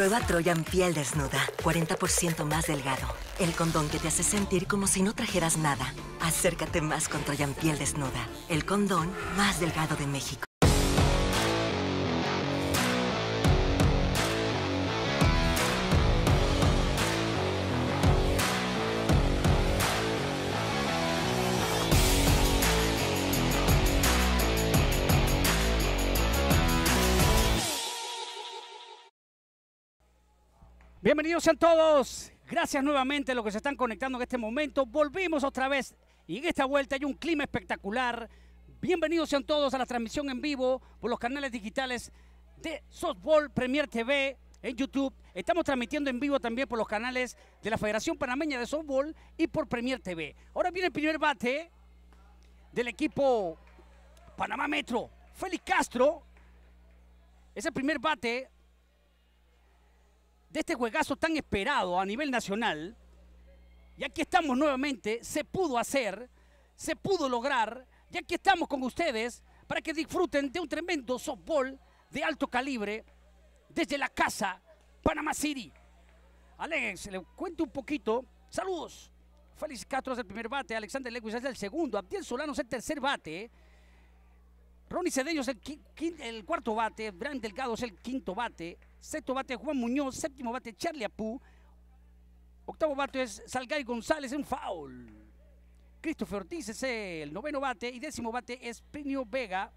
Prueba Troyan Piel Desnuda, 40% más delgado. El condón que te hace sentir como si no trajeras nada. Acércate más con Troyan Piel Desnuda, el condón más delgado de México. Bienvenidos sean todos. Gracias nuevamente a los que se están conectando en este momento. Volvimos otra vez y en esta vuelta hay un clima espectacular. Bienvenidos sean todos a la transmisión en vivo por los canales digitales de Softball Premier TV en YouTube. Estamos transmitiendo en vivo también por los canales de la Federación Panameña de Softball y por Premier TV. Ahora viene el primer bate del equipo Panamá Metro. Félix Castro es el primer bate de este juegazo tan esperado a nivel nacional. Y aquí estamos nuevamente, se pudo hacer, se pudo lograr, y aquí estamos con ustedes para que disfruten de un tremendo softball de alto calibre desde la casa Panama City. Alex, le cuento un poquito. Saludos. Félix Castro es el primer bate, Alexander Lewis es el segundo, Abdiel Solano es el tercer bate, Ronnie Cedeño es el, el cuarto bate, Brian Delgado es el quinto bate, Sexto bate Juan Muñoz. Séptimo bate Charlie Apu. Octavo bate es Salgay González en foul. Christopher Ortiz es el noveno bate. Y décimo bate es Plinio Vega.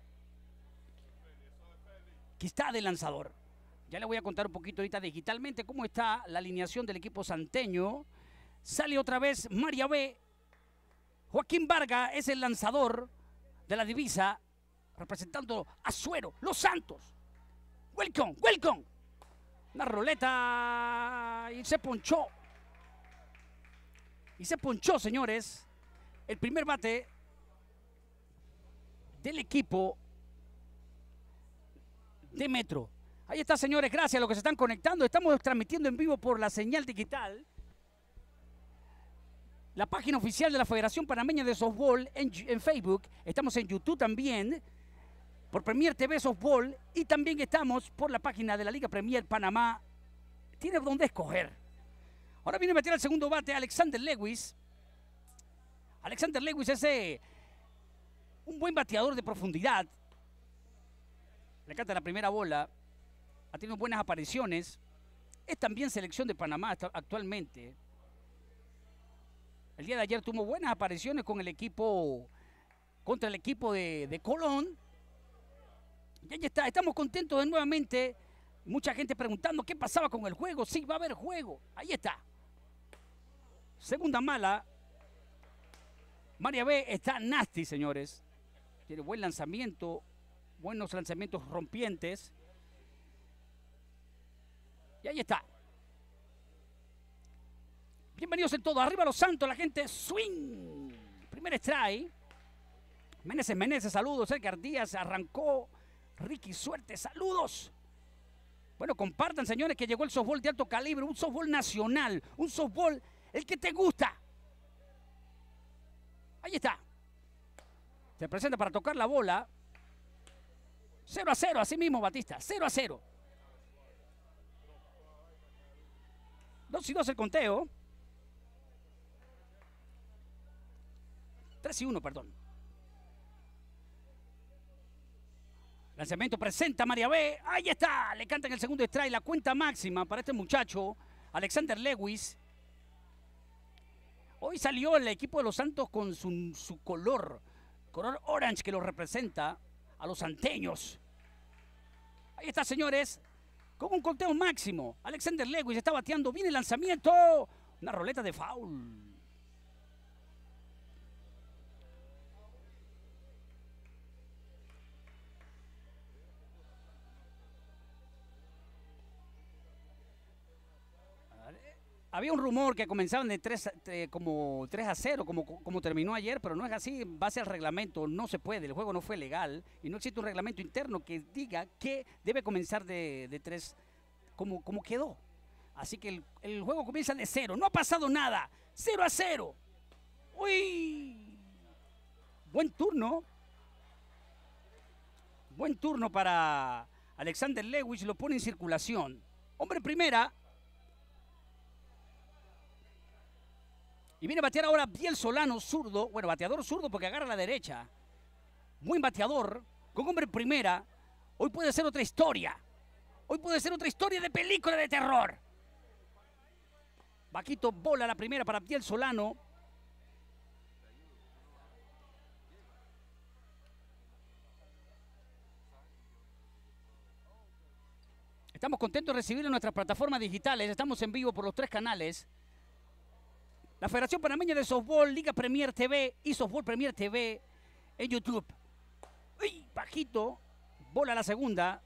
Que está de lanzador. Ya le voy a contar un poquito ahorita digitalmente cómo está la alineación del equipo santeño. Sale otra vez María B. Joaquín Varga es el lanzador de la divisa representando a Suero, Los Santos. Welcome, welcome. Una roleta y se ponchó. Y se ponchó, señores, el primer bate del equipo de Metro. Ahí está, señores, gracias a los que se están conectando. Estamos transmitiendo en vivo por la señal digital. La página oficial de la Federación Panameña de Softball en, en Facebook. Estamos en YouTube también por Premier TV Softball y también estamos por la página de la Liga Premier Panamá. Tiene donde escoger. Ahora viene a meter al segundo bate Alexander Lewis. Alexander Lewis es eh, un buen bateador de profundidad. Le canta la primera bola. Ha tenido buenas apariciones. Es también selección de Panamá actualmente. El día de ayer tuvo buenas apariciones con el equipo, contra el equipo de, de Colón y ahí está, estamos contentos de nuevamente. Mucha gente preguntando qué pasaba con el juego. Sí, va a haber juego. Ahí está. Segunda mala. María B está nasty, señores. Tiene buen lanzamiento, buenos lanzamientos rompientes. Y ahí está. Bienvenidos en todo. Arriba los santos, la gente swing. Primer strike. Meneses, Meneses, saludos. Edgar Díaz arrancó Ricky, suerte, saludos. Bueno, compartan, señores, que llegó el softball de alto calibre, un softball nacional, un softball el que te gusta. Ahí está. Se presenta para tocar la bola. 0 a 0, así mismo, Batista. 0 a 0. 2 y 2 el conteo. 3 y 1, perdón. Lanzamiento presenta María B. Ahí está. Le cantan el segundo strike. La cuenta máxima para este muchacho, Alexander Lewis. Hoy salió el equipo de los Santos con su, color, color orange que lo representa a los santeños. Ahí está, señores, con un conteo máximo. Alexander Lewis está bateando bien el lanzamiento. Una roleta de foul. Había un rumor que comenzaban de 3, como 3 a 0, como, como terminó ayer, pero no es así. Base al reglamento, no se puede. El juego no fue legal y no existe un reglamento interno que diga que debe comenzar de, de 3 como, como quedó. Así que el, el, juego comienza de 0. No ha pasado nada. 0 a 0. ¡Uy! Buen turno. Buen turno para Alexander Lewis. Lo pone en circulación. Hombre primera. Y viene a batear ahora Biel Solano, zurdo. Bueno, bateador zurdo porque agarra la derecha. Buen bateador. Con hombre primera. Hoy puede ser otra historia. Hoy puede ser otra historia de película de terror. Vaquito bola la primera para Biel Solano. Estamos contentos de recibir en nuestras plataformas digitales. Estamos en vivo por los tres canales. La Federación Panameña de Softball, Liga Premier TV y Softball Premier TV en YouTube. ¡Uy! Bajito. Bola la segunda.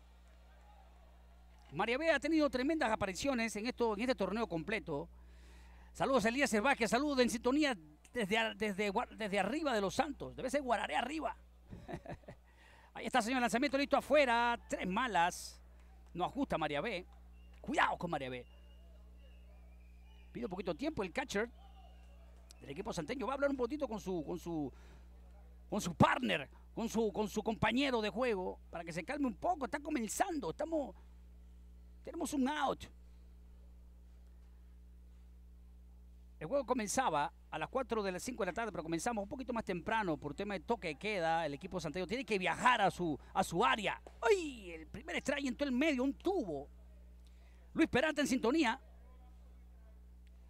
María B ha tenido tremendas apariciones en, esto, en este torneo completo. Saludos a Elías Cervaje, saludos en sintonía desde, desde, desde arriba de los Santos. Debe ser Guararé arriba. Ahí está, señor, lanzamiento listo afuera. Tres malas. No ajusta María B. Cuidado con María B. Pide un poquito de tiempo el catcher del equipo santeño. Va a hablar un poquito con su, con su, con su partner, con su, con su compañero de juego, para que se calme un poco. Está comenzando. Estamos, tenemos un out. El juego comenzaba a las 4 de las 5 de la tarde, pero comenzamos un poquito más temprano por tema de toque de queda. El equipo santeño tiene que viajar a su, a su área. ¡Ay! El primer strike entró el medio, un tubo. Luis Peralta en sintonía.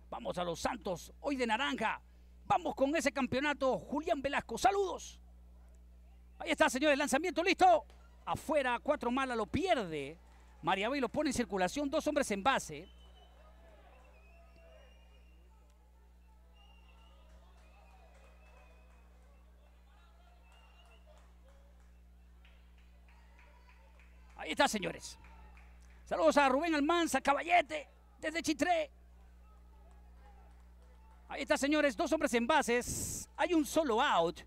Vamos a los Santos, hoy de naranja. Vamos con ese campeonato. Julián Velasco, saludos. Ahí está, señores, lanzamiento listo. Afuera, cuatro malas, lo pierde. María B lo pone en circulación, dos hombres en base. Ahí está, señores. Saludos a Rubén Almanza, Caballete, desde Chitré. Ahí está, señores, dos hombres en bases. Hay un solo out.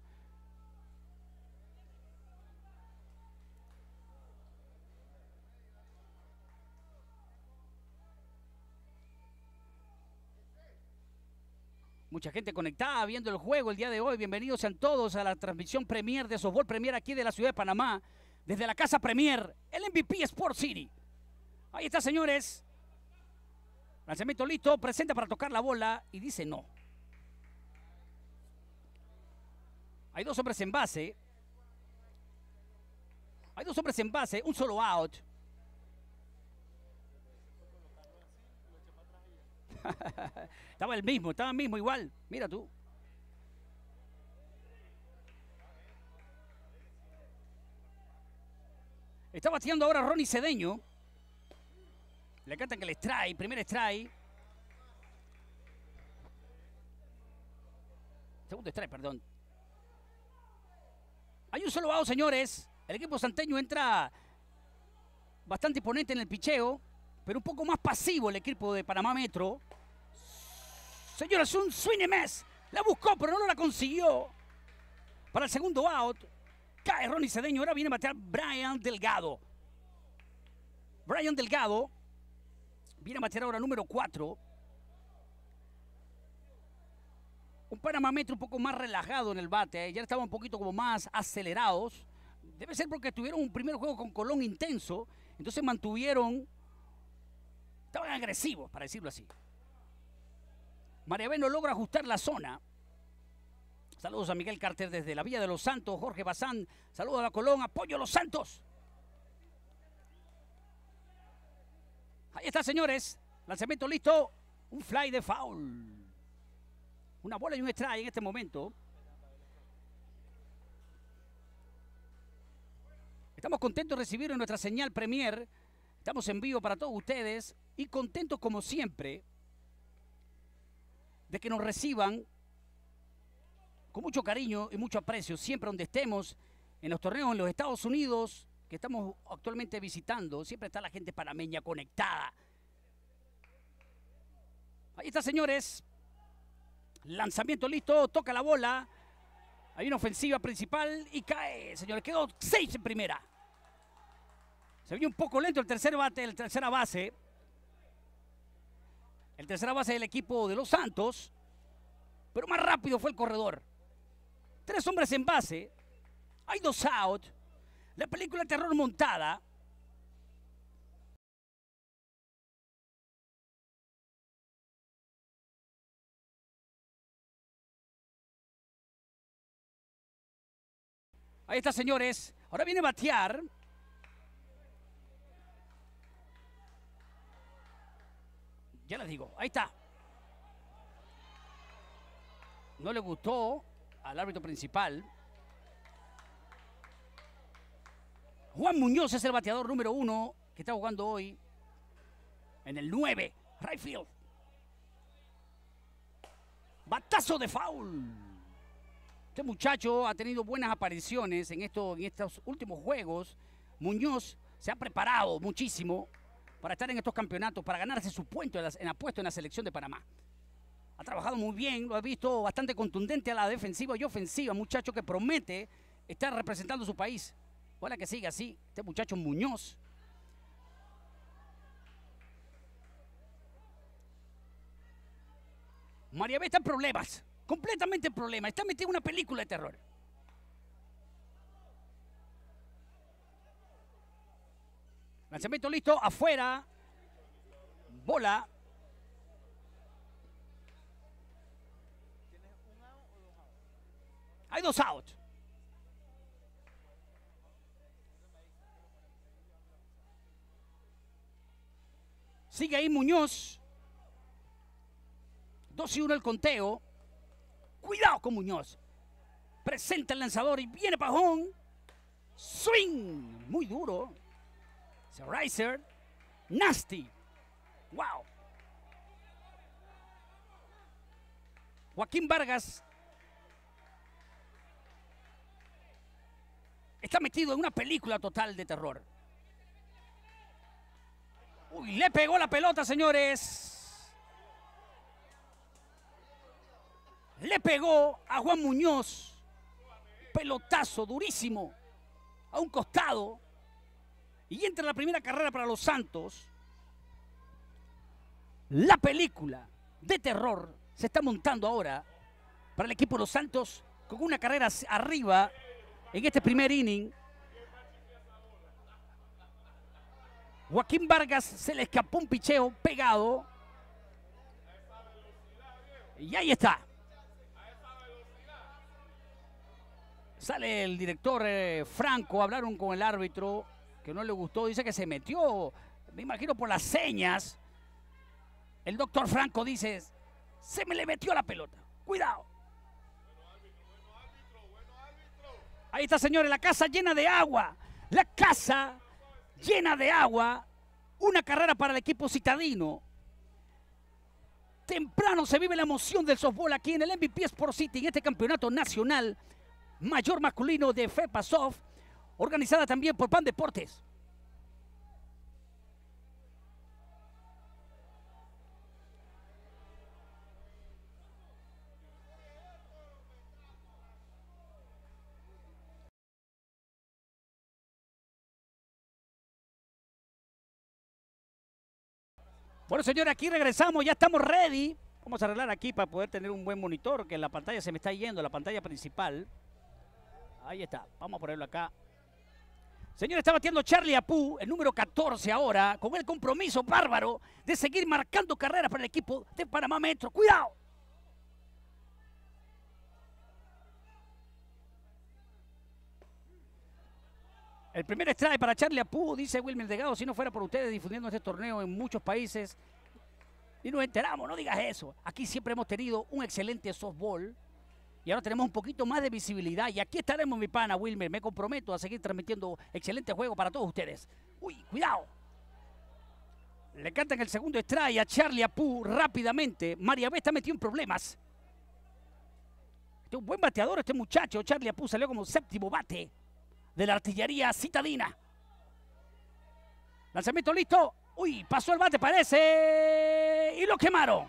Mucha gente conectada viendo el juego el día de hoy. Bienvenidos sean todos a la transmisión Premier de Softball Premier aquí de la ciudad de Panamá. Desde la casa Premier, el MVP Sport City. Ahí está, señores. Lanzamiento listo, presenta para tocar la bola y dice no. Hay dos hombres en base. Hay dos hombres en base, un solo out. estaba el mismo, estaba el mismo igual. Mira tú. Está bateando ahora Ronnie Cedeño. Le cantan que el strike, primer strike. Segundo strike, perdón. Hay un solo out, señores. El equipo santeño entra bastante imponente en el picheo, pero un poco más pasivo el equipo de Panamá Metro. Señores, un swing mes. La buscó, pero no la consiguió. Para el segundo out, cae Ronnie Cedeño. Ahora viene a batear Brian Delgado. Brian Delgado viene a batear ahora número 4. Un Panamá Metro un poco más relajado en el bate. Ya estaban un poquito como más acelerados. Debe ser porque tuvieron un primer juego con Colón intenso. Entonces mantuvieron. Estaban agresivos, para decirlo así. María B no logra ajustar la zona. Saludos a Miguel Carter desde la Villa de los Santos. Jorge Bazán. Saludos a la Colón. Apoyo a los Santos. Ahí está, señores. Lanzamiento listo. Un fly de foul. Una bola y un strike en este momento. Estamos contentos de recibir nuestra señal Premier. Estamos en vivo para todos ustedes y contentos como siempre de que nos reciban con mucho cariño y mucho aprecio, siempre donde estemos, en los torneos en los Estados Unidos, que estamos actualmente visitando, siempre está la gente panameña conectada. Ahí está, señores. Lanzamiento listo, toca la bola. Hay una ofensiva principal y cae, señores. Quedó seis en primera. Se vio un poco lento el tercer bate, el tercera base. El tercera base del equipo de los Santos. Pero más rápido fue el corredor. Tres hombres en base. Hay dos out. La película terror montada Ahí está, señores. Ahora viene a batear. Ya les digo, ahí está. No le gustó al árbitro principal. Juan Muñoz es el bateador número uno que está jugando hoy en el 9, right field. Batazo de foul. Este muchacho ha tenido buenas apariciones en, esto, en estos últimos juegos. Muñoz se ha preparado muchísimo para estar en estos campeonatos, para ganarse su puesto en, apuesto en la selección de Panamá. Ha trabajado muy bien, lo he visto bastante contundente a la defensiva y ofensiva. Muchacho que promete estar representando su país. Ojalá que siga así. Este muchacho Muñoz. María B está en problemas. Completamente en problemas. Está metida en una película de terror. Lanzamiento listo, afuera. Bola. Hay dos out. Sigue ahí Muñoz. 2 y 1 el conteo. Cuidado con Muñoz. Presenta el lanzador y viene Pajón. Swing. Muy duro. Nasty. Wow. Joaquín Vargas está metido en una película total de terror. Uy, le pegó la pelota, señores. Le pegó a Juan Muñoz. Pelotazo durísimo. A un costado. Y entra la primera carrera para los Santos. La película de terror se está montando ahora para el equipo de los Santos con una carrera arriba en este primer inning. Joaquín Vargas se le escapó un picheo pegado. Y ahí está. Sale el director eh, Franco, hablaron con el árbitro que no le gustó, dice que se metió, me imagino por las señas. El doctor Franco dice, se me le metió la pelota, cuidado. Ahí está, señores, la casa llena de agua. La casa llena de agua. Una carrera para el equipo citadino. Temprano se vive la emoción del softball aquí en el MVP Sport City, en este campeonato nacional mayor masculino de FEPA Soft, organizada también por Pan Deportes. Bueno, señores, aquí regresamos, ya estamos ready. Vamos a arreglar aquí para poder tener un buen monitor, que la pantalla se me está yendo, la pantalla principal. Ahí está, vamos a ponerlo acá. Señores, está batiendo Charlie Apu, el número 14 ahora, con el compromiso bárbaro de seguir marcando carreras para el equipo de Panamá Metro. ¡Cuidado! El primer strike para Charlie Apu, dice Wilmer Degado, si no fuera por ustedes difundiendo este torneo en muchos países. Y nos enteramos, no digas eso. Aquí siempre hemos tenido un excelente softball. Y ahora tenemos un poquito más de visibilidad. Y aquí estaremos, mi pana Wilmer. Me comprometo a seguir transmitiendo excelente juego para todos ustedes. Uy, cuidado. Le cantan el segundo strike a Charlie Apu rápidamente. María B está metido en problemas. Este es un buen bateador este muchacho. Charlie Apu salió como séptimo bate de la artillería citadina. Lanzamiento listo. Uy, pasó el bate, parece. Y lo quemaron.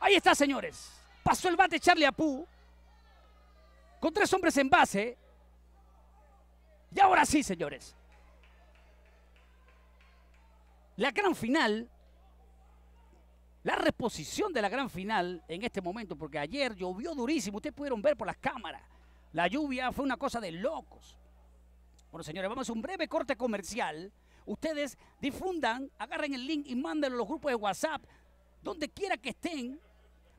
Ahí está, señores. Pasó el bate Charlie Apu. Con tres hombres en base. Y ahora sí, señores. La gran final. La reposición de la gran final en este momento, porque ayer llovió durísimo. Ustedes pudieron ver por las cámaras. La lluvia fue una cosa de locos. Bueno, señores, vamos a un breve corte comercial. Ustedes difundan, agarren el link y mándenlo a los grupos de WhatsApp, donde quiera que estén,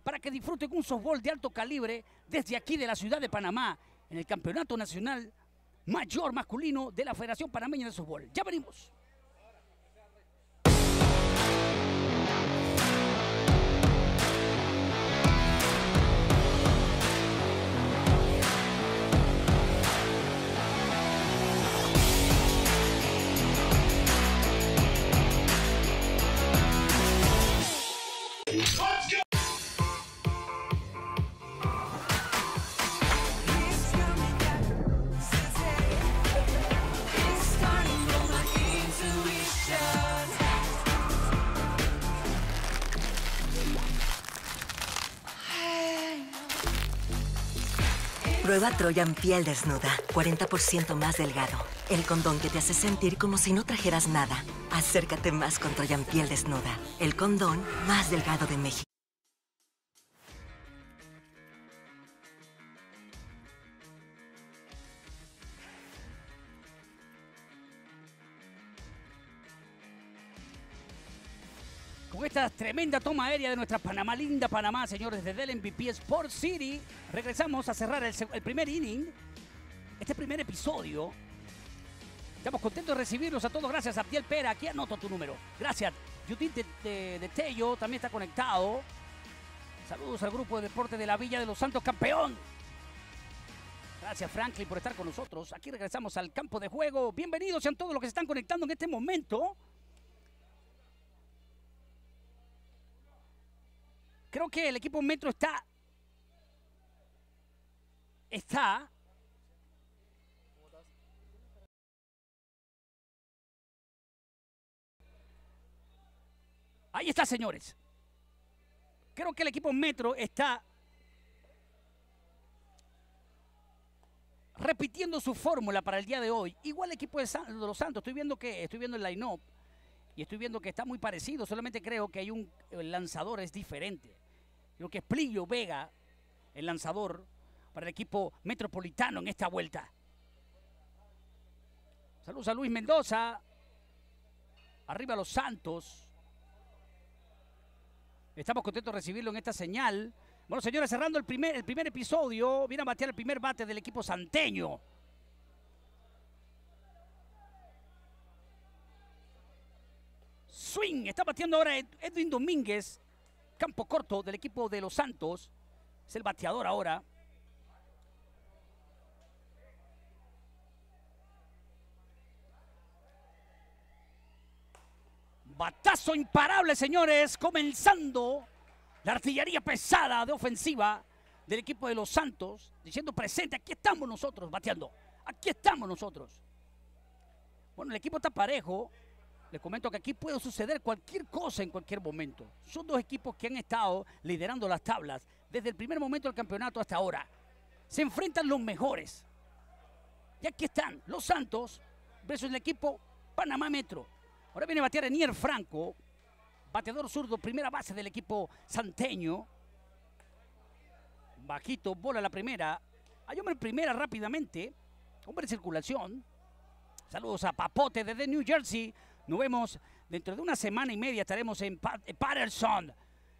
para que disfruten un softball de alto calibre desde aquí de la ciudad de Panamá, en el Campeonato Nacional mayor masculino de la Federación Panameña de Softball. Ya venimos. Prueba Troyan piel desnuda, 40% más delgado. El condón que te hace sentir como si no trajeras nada. Acércate más con Troyan piel desnuda, el condón más delgado de México. Con esta tremenda toma aérea de nuestra Panamá, linda Panamá, señores, desde el MVP Sport City, regresamos a cerrar el, primer inning, este primer episodio. Estamos contentos de recibirlos a todos. Gracias, Abdiel Pera. Aquí anoto tu número. Gracias. Judith de, de- de Tello también está conectado. Saludos al grupo de deporte de la Villa de los Santos, campeón. Gracias, Franklin, por estar con nosotros. Aquí regresamos al campo de juego. Bienvenidos sean todos los que se están conectando en este momento. Creo que el equipo Metro está. Está. Ahí está, señores. Creo que el equipo Metro está repitiendo su fórmula para el día de hoy. Igual el equipo de, de los Santos, estoy viendo que estoy viendo el line-up y estoy viendo que está muy parecido, solamente creo que hay un lanzador es diferente. Creo que es Plillo Vega, el lanzador para el equipo metropolitano en esta vuelta. Saludos a Luis Mendoza. Arriba los Santos. Estamos contentos de recibirlo en esta señal. Bueno, señores, cerrando el primer, el primer episodio, viene a batear el primer bate del equipo santeño. Swing, está bateando ahora Ed- Edwin Domínguez, campo corto del equipo de los Santos. Es el bateador ahora. Batazo imparable, señores, comenzando la artillería pesada de ofensiva del equipo de los Santos, diciendo presente, aquí estamos nosotros bateando, aquí estamos nosotros. Bueno, el equipo está parejo, les comento que aquí puede suceder cualquier cosa en cualquier momento. Son dos equipos que han estado liderando las tablas desde el primer momento del campeonato hasta ahora. Se enfrentan los mejores. Y aquí están los Santos versus el equipo Panamá Metro. Ahora viene a batear Enier Franco, bateador zurdo, primera base del equipo santeño. Bajito, bola la primera. Hay hombre primera rápidamente. Hombre en circulación. Saludos a Papote desde New Jersey. Nos vemos dentro de una semana y media. Estaremos en, Pa- en Patterson.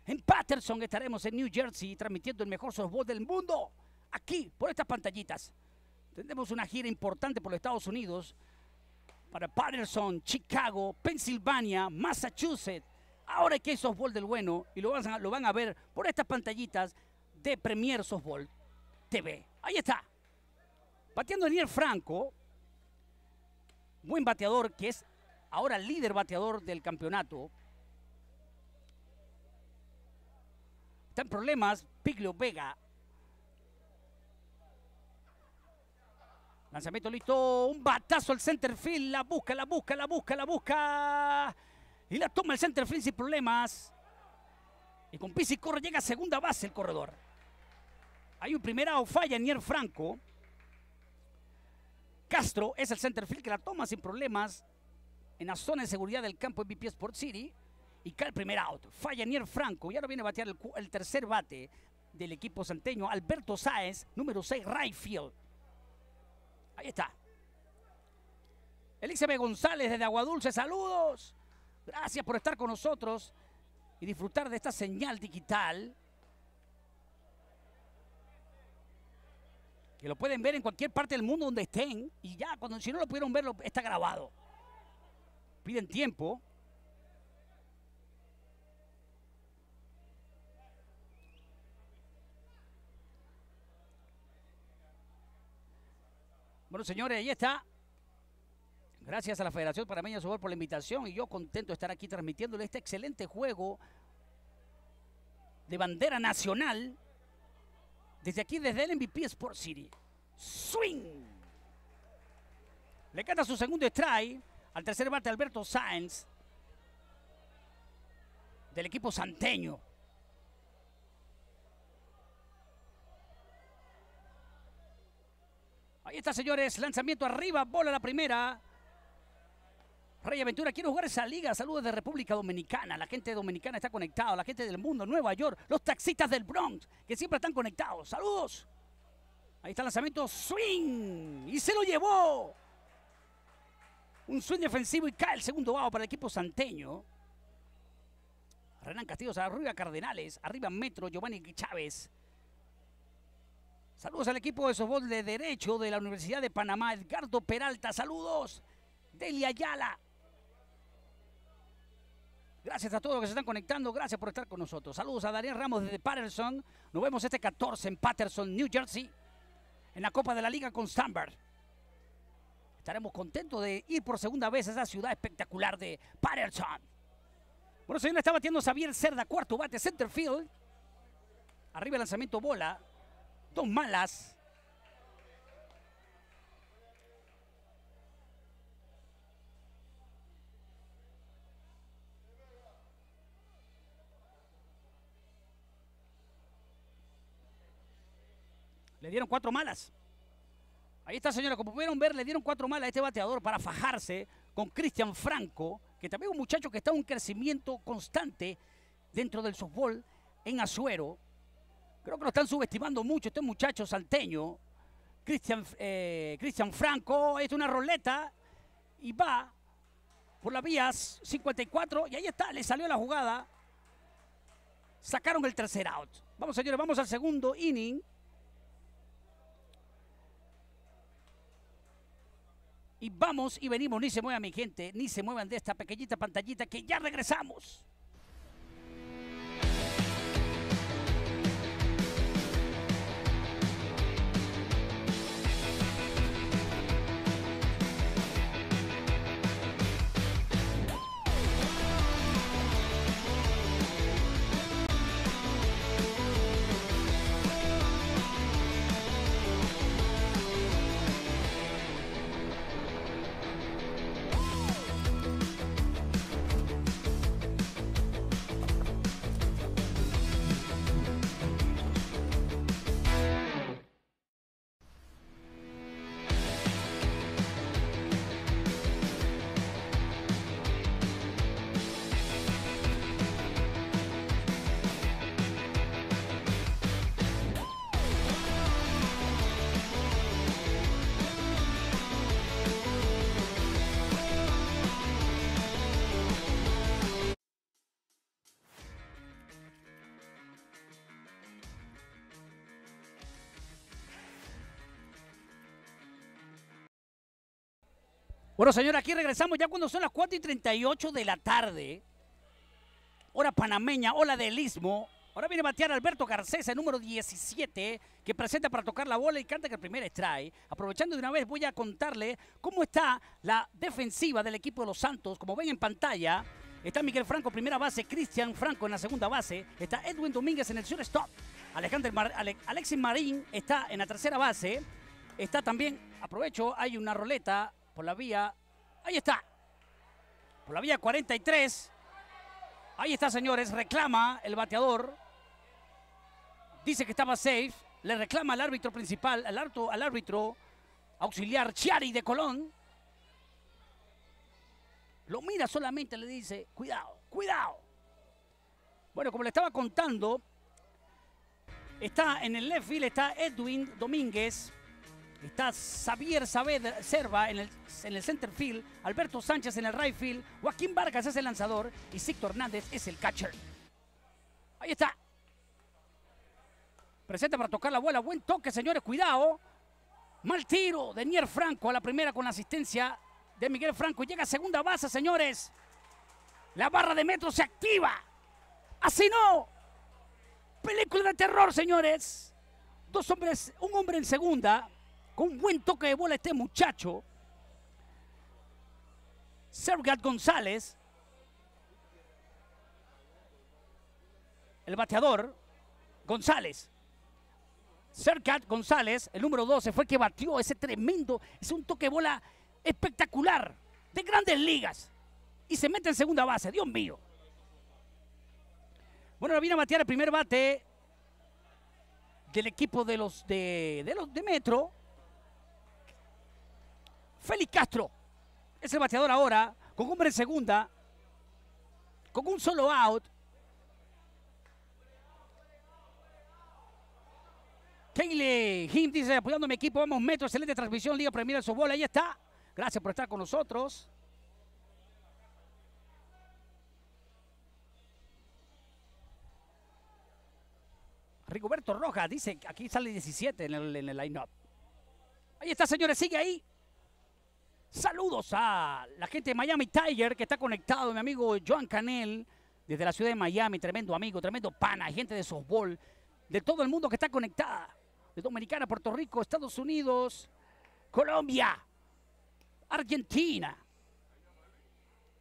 En Patterson estaremos en New Jersey transmitiendo el mejor softball del mundo. Aquí, por estas pantallitas. Tendremos una gira importante por los Estados Unidos para Patterson, Chicago, Pensilvania, Massachusetts. Ahora que hay softball del bueno y lo van, a, lo van a ver por estas pantallitas de Premier Softball TV. Ahí está. Bateando Daniel Franco, buen bateador que es ahora líder bateador del campeonato. Está en problemas Piglio Vega. Lanzamiento listo, un batazo al center field, la busca, la busca, la busca, la busca. Y la toma el center field sin problemas. Y con pisa y corre llega a segunda base el corredor. Hay un primer out, falla Nier Franco. Castro es el center field que la toma sin problemas en la zona de seguridad del campo MVP Sport City. Y cae el primer out. Falla Nier Franco. Y ahora viene a batear el, tercer bate del equipo santeño. Alberto Sáez, número 6, right field. Ahí está. Elixebe González desde Aguadulce, saludos. Gracias por estar con nosotros y disfrutar de esta señal digital. Que lo pueden ver en cualquier parte del mundo donde estén. Y ya, cuando si no lo pudieron ver, está grabado. Piden tiempo. Bueno, señores, ahí está. Gracias a la Federación Panameña de Softball por la invitación y yo contento de estar aquí transmitiéndole este excelente juego de bandera nacional desde aquí, desde el MVP Sport City. Swing. Le canta su segundo strike al tercer bate Alberto Sáenz del equipo santeño. Ahí está, señores. Lanzamiento arriba, bola la primera. Rey Aventura, quiero jugar esa liga. Saludos de República Dominicana. La gente dominicana está conectada. La gente del mundo, Nueva York. Los taxistas del Bronx, que siempre están conectados. Saludos. Ahí está el lanzamiento. Swing. Y se lo llevó. Un swing defensivo y cae el segundo bajo para el equipo santeño. Renan Castillo, arriba Cardenales. Arriba Metro, Giovanni Chávez. Saludos al equipo de softball de Derecho de la Universidad de Panamá. Edgardo Peralta, saludos. Delia Ayala. Gracias a todos los que se están conectando. Gracias por estar con nosotros. Saludos a Daniel Ramos desde Patterson. Nos vemos este 14 en Patterson, New Jersey, en la Copa de la Liga con Stanford. Estaremos contentos de ir por segunda vez a esa ciudad espectacular de Patterson. Bueno, señor, está batiendo Xavier Cerda, cuarto bate, center field. Arriba el lanzamiento bola. Dos malas. Le dieron cuatro malas. Ahí está, señora. Como pudieron ver, le dieron cuatro malas a este bateador para fajarse con Cristian Franco, que también es un muchacho que está en un crecimiento constante dentro del softball en Azuero. Creo que lo están subestimando mucho este muchacho salteño. Cristian eh, Franco es una roleta y va por las vías 54 y ahí está, le salió la jugada. Sacaron el tercer out. Vamos, señores, vamos al segundo inning. Y vamos y venimos, ni se muevan mi gente, ni se muevan de esta pequeñita pantallita que ya regresamos. Bueno, señor, aquí regresamos ya cuando son las 4 y 38 de la tarde. Hora panameña, hora del Istmo. Ahora viene a batear Alberto Garcés, el número 17, que presenta para tocar la bola y canta que el primer strike. Aprovechando de una vez, voy a contarle cómo está la defensiva del equipo de los Santos. Como ven en pantalla, está Miguel Franco, primera base, Cristian Franco en la segunda base, está Edwin Domínguez en el shortstop, Alejandro Alexis Marín está en la tercera base, está también, aprovecho, hay una roleta por la vía, ahí está, por la vía 43, ahí está señores, reclama el bateador, dice que estaba safe, le reclama al árbitro principal, al, al árbitro auxiliar Chiari de Colón, lo mira solamente, le dice, cuidado, cuidado. Bueno, como le estaba contando, está en el left field, está Edwin Domínguez, Está Xavier Serva en el, en el center field, Alberto Sánchez en el right field, Joaquín Vargas es el lanzador y Sicto Hernández es el catcher. Ahí está. Presenta para tocar la bola. Buen toque, señores. Cuidado. Mal tiro de Franco a la primera con la asistencia de Miguel Franco. Y llega a segunda base, señores. La barra de metro se activa. Así no. Película de terror, señores. Dos hombres, un hombre en segunda, con un buen toque de bola este muchacho. Sergat González. El bateador, González. Sergat González, el número 12, fue el que batió ese tremendo, es un toque de bola espectacular, de grandes ligas. Y se mete en segunda base, Dios mío. Bueno, ahora viene a batear el primer bate del equipo de los de, de los de Metro. Félix Castro es el bateador ahora, con hombre en segunda, con un solo out. Keile Jim dice, apoyando mi equipo, vamos Metro, excelente transmisión, Liga Premier de bola ahí está. Gracias por estar con nosotros. Rigoberto Rojas dice, aquí sale 17 en el, en el line-up. Ahí está, señores, sigue ahí. Saludos a la gente de Miami Tiger que está conectado, mi amigo Joan Canel, desde la ciudad de Miami, tremendo amigo, tremendo pana, gente de softball, de todo el mundo que está conectada, de Dominicana, Puerto Rico, Estados Unidos, Colombia, Argentina.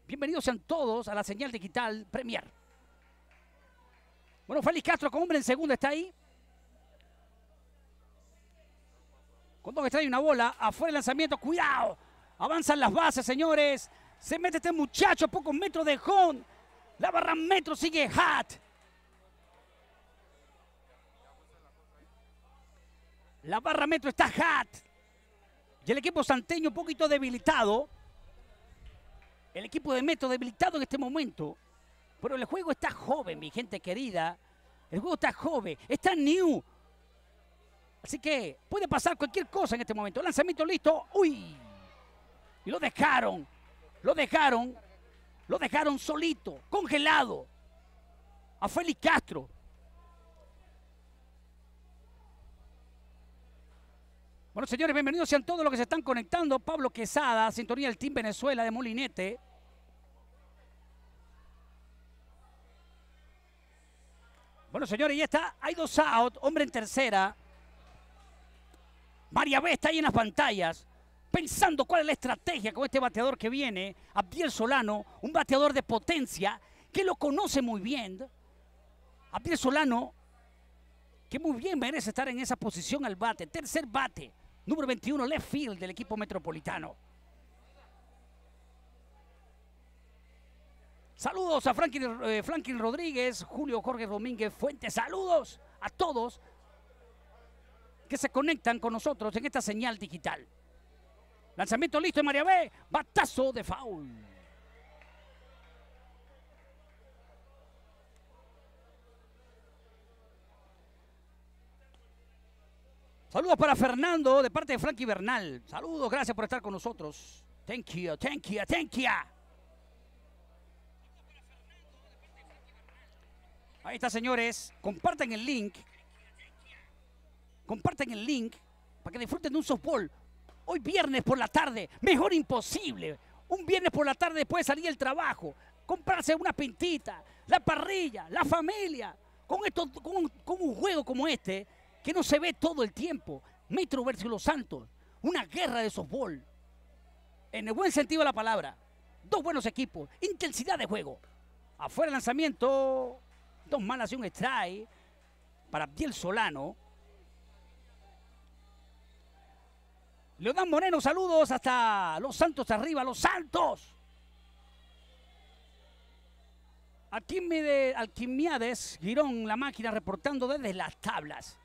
Bienvenidos sean todos a la señal digital Premier. Bueno, Félix Castro con hombre en segunda está ahí. Con dos que una bola, afuera el lanzamiento, cuidado. Avanzan las bases, señores. Se mete este muchacho a pocos metros de home. La barra metro sigue Hat. La barra metro está Hat. Y el equipo santeño un poquito debilitado. El equipo de metro debilitado en este momento. Pero el juego está joven, mi gente querida. El juego está joven, está new. Así que puede pasar cualquier cosa en este momento. Lanzamiento listo. ¡Uy! Y lo dejaron. Lo dejaron. Lo dejaron solito, congelado. A Félix Castro. Bueno, señores, bienvenidos sean todos los que se están conectando. Pablo Quesada, sintonía del Team Venezuela de Molinete. Bueno, señores, ya está. Hay dos hombre en tercera. María B está ahí en las pantallas, pensando cuál es la estrategia con este bateador que viene, Abdiel Solano, un bateador de potencia, que lo conoce muy bien. Abdiel Solano, que muy bien merece estar en esa posición al bate. Tercer bate, número 21, left field del equipo metropolitano. Saludos a Franklin, eh, Rodríguez, Julio Jorge Domínguez Fuentes. Saludos a todos que se conectan con nosotros en esta señal digital. Lanzamiento listo de María B. Batazo de foul. Saludos para Fernando de parte de Frankie Bernal. Saludos, gracias por estar con nosotros. Thank you, thank you, thank you. Ahí está, señores. Compartan el link. Compartan el link para que disfruten de un softball. Hoy viernes por la tarde, mejor imposible. Un viernes por la tarde después de salir del trabajo. Comprarse una pintita, la parrilla, la familia. Con, esto, con, un juego como este, que no se ve todo el tiempo. Metro versus Los Santos. Una guerra de softball. En el buen sentido de la palabra. Dos buenos equipos. Intensidad de juego. Afuera lanzamiento. Dos malas y un strike para Abdiel Solano. Leodán Moreno, saludos hasta Los Santos arriba, Los Santos. Alquimiades, Girón, la máquina reportando desde las tablas.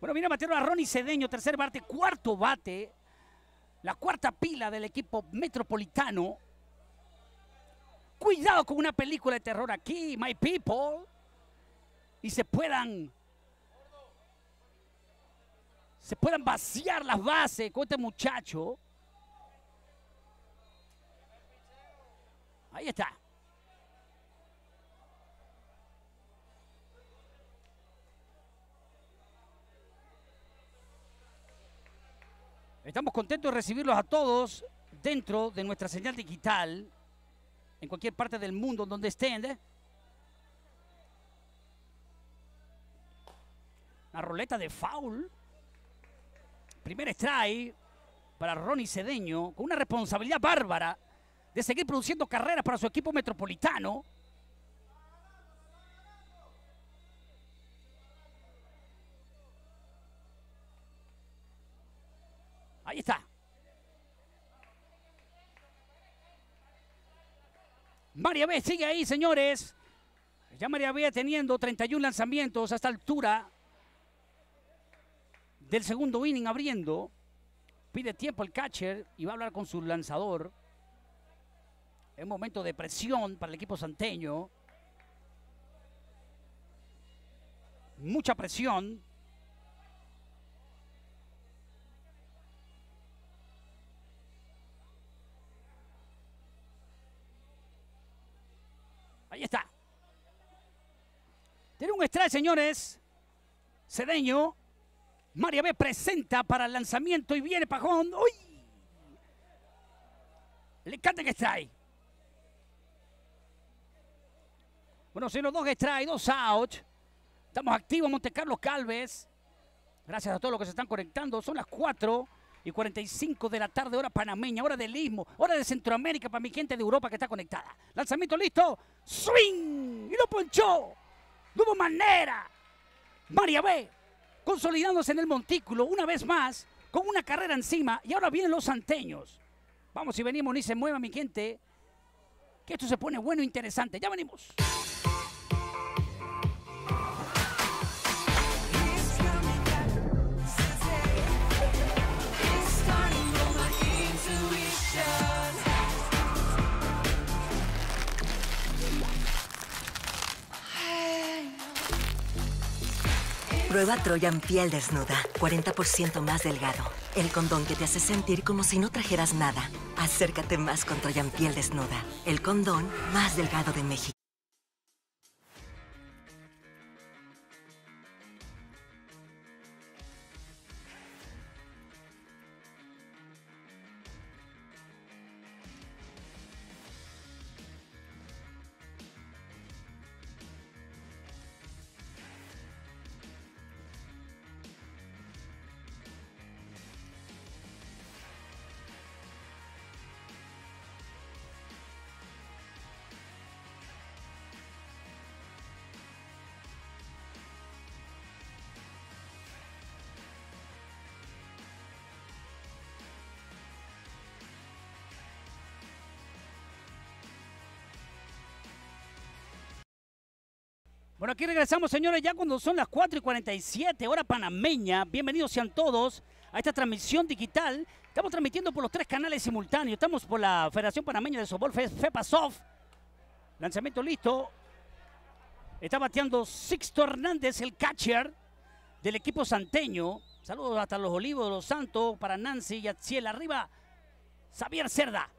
Bueno, viene a bater a Ronnie Cedeño, tercer bate, cuarto bate. La cuarta pila del equipo metropolitano. Cuidado con una película de terror aquí, my people. Y se puedan. Se puedan vaciar las bases con este muchacho. Ahí está. Estamos contentos de recibirlos a todos dentro de nuestra señal digital, en cualquier parte del mundo donde estén. ¿eh? Una roleta de foul. Primer strike para Ronnie Cedeño, con una responsabilidad bárbara de seguir produciendo carreras para su equipo metropolitano. Ahí está. María B sigue ahí, señores. Ya María B teniendo 31 lanzamientos a esta altura del segundo inning abriendo. Pide tiempo el catcher y va a hablar con su lanzador. Es momento de presión para el equipo santeño. Mucha presión. Ahí está. Tiene un strike, señores. Cedeño. María B presenta para el lanzamiento y viene Pajón. ¡Uy! Le encanta que strike. Bueno, si los dos strike, dos out. Estamos activos, Monte Carlos Calves. Gracias a todos los que se están conectando. Son las 4 y 45 de la tarde, hora panameña, hora del Istmo, hora de Centroamérica para mi gente de Europa que está conectada. Lanzamiento listo. Swing. Y lo ponchó. No hubo manera. María B. Consolidándose en el montículo una vez más, con una carrera encima. Y ahora vienen los santeños. Vamos y venimos, ni se mueva mi gente. Que esto se pone bueno e interesante. Ya venimos. Prueba Troyan piel desnuda, 40% más delgado. El condón que te hace sentir como si no trajeras nada. Acércate más con Troyan piel desnuda, el condón más delgado de México. Aquí regresamos, señores, ya cuando son las 4 y 47, hora panameña. Bienvenidos sean todos a esta transmisión digital. Estamos transmitiendo por los tres canales simultáneos. Estamos por la Federación Panameña de Softball, FEPASOF. Lanzamiento listo. Está bateando Sixto Hernández, el catcher del equipo santeño. Saludos hasta los Olivos los Santos para Nancy y Atziel. Arriba, Xavier Cerda.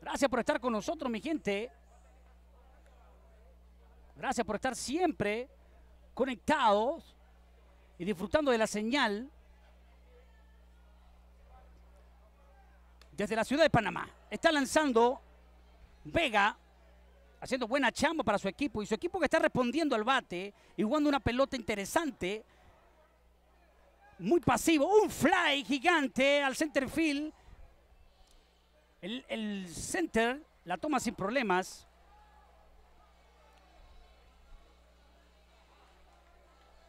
Gracias por estar con nosotros, mi gente. Gracias por estar siempre conectados y disfrutando de la señal desde la ciudad de Panamá. Está lanzando Vega, haciendo buena chamba para su equipo y su equipo que está respondiendo al bate y jugando una pelota interesante, muy pasivo, un fly gigante al center field. El, el center la toma sin problemas.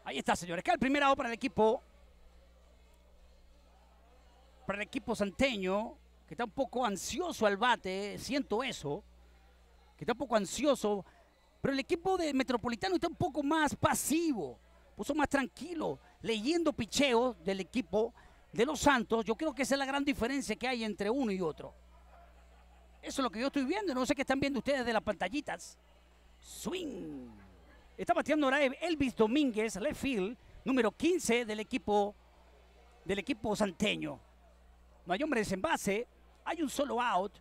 Ahí está, señores. Acá el primer out para el equipo. Para el equipo santeño, que está un poco ansioso al bate. Siento eso. Que está un poco ansioso. Pero el equipo de Metropolitano está un poco más pasivo. Puso más tranquilo. Leyendo picheos del equipo de los Santos. Yo creo que esa es la gran diferencia que hay entre uno y otro. Eso es lo que yo estoy viendo. No sé qué están viendo ustedes de las pantallitas. Swing. Está bateando ahora Elvis Domínguez, left field, número 15 del equipo, del equipo santeño. No hay hombres en base, hay un solo out.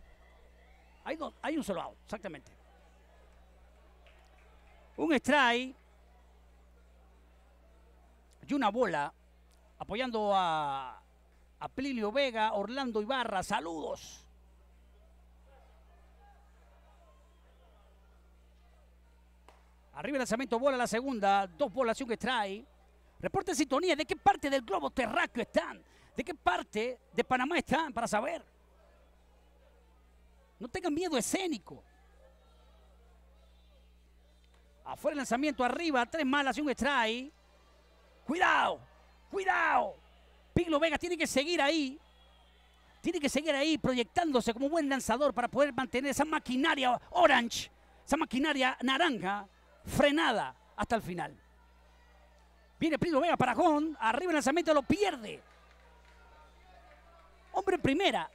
Hay, un solo out, exactamente. Un strike y una bola apoyando a, a Plilio Vega, Orlando Ibarra. Saludos. Arriba el lanzamiento, bola la segunda, dos bolas y un trae. Reporte sintonía, ¿de qué parte del globo terráqueo están? ¿De qué parte de Panamá están? Para saber. No tengan miedo escénico. Afuera el lanzamiento, arriba, tres malas y un strike. Cuidado, cuidado. Piglo Vega tiene que seguir ahí. Tiene que seguir ahí proyectándose como buen lanzador para poder mantener esa maquinaria orange, esa maquinaria naranja frenada hasta el final. Viene Piglo Vega para Jon, arriba el lanzamiento lo pierde. Hombre en primera.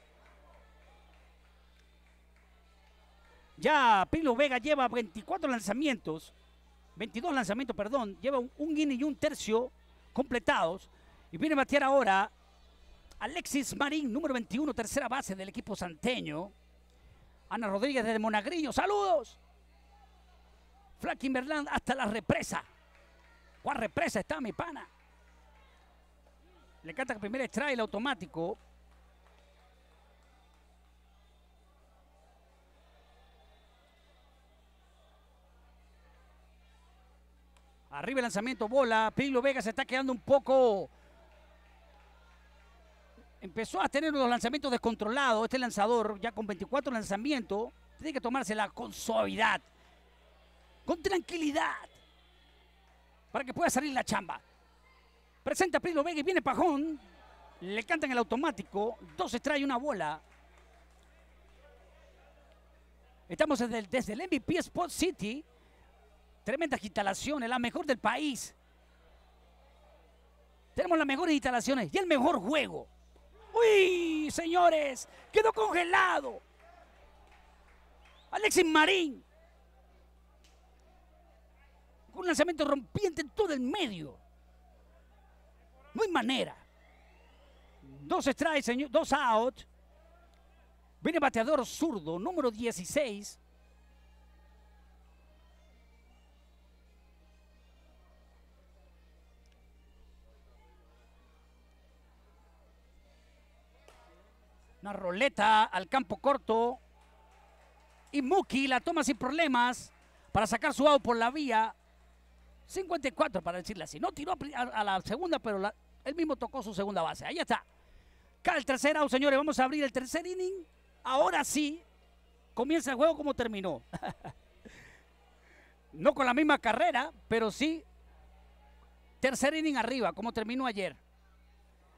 Ya Pilo Vega lleva 24 lanzamientos, 22 lanzamientos, perdón, lleva un, un inning y un tercio completados. Y viene a batear ahora Alexis Marín, número 21, tercera base del equipo santeño. Ana Rodríguez de Monagrillo, saludos. Flack Kimberland hasta la represa. ¿Cuál represa está mi pana? Le canta que primero extrae el automático. Arriba el lanzamiento, bola. Pilo Vega se está quedando un poco. Empezó a tener unos lanzamientos descontrolados. Este lanzador, ya con 24 lanzamientos, tiene que tomársela con suavidad, tranquilidad, para que pueda salir la chamba. Presenta Pilo Vega y viene Pajón. Le cantan el automático. Dos extrae una bola. Estamos desde el, MVP Sport City. Tremendas instalaciones, la mejor del país. Tenemos las mejores instalaciones y el mejor juego. ¡Uy, señores! Quedó congelado. Alexis Marín. Un lanzamiento rompiente en todo el medio. No hay manera. Dos strikes, dos out. Viene bateador zurdo, número 16. Una roleta al campo corto. Y Muki la toma sin problemas para sacar su out por la vía. 54 para decirle así. No tiró a, la segunda, pero él mismo tocó su segunda base. Ahí está. Cae el tercer out, señores. Vamos a abrir el tercer inning. Ahora sí, comienza el juego como terminó. no con la misma carrera, pero sí tercer inning arriba, como terminó ayer.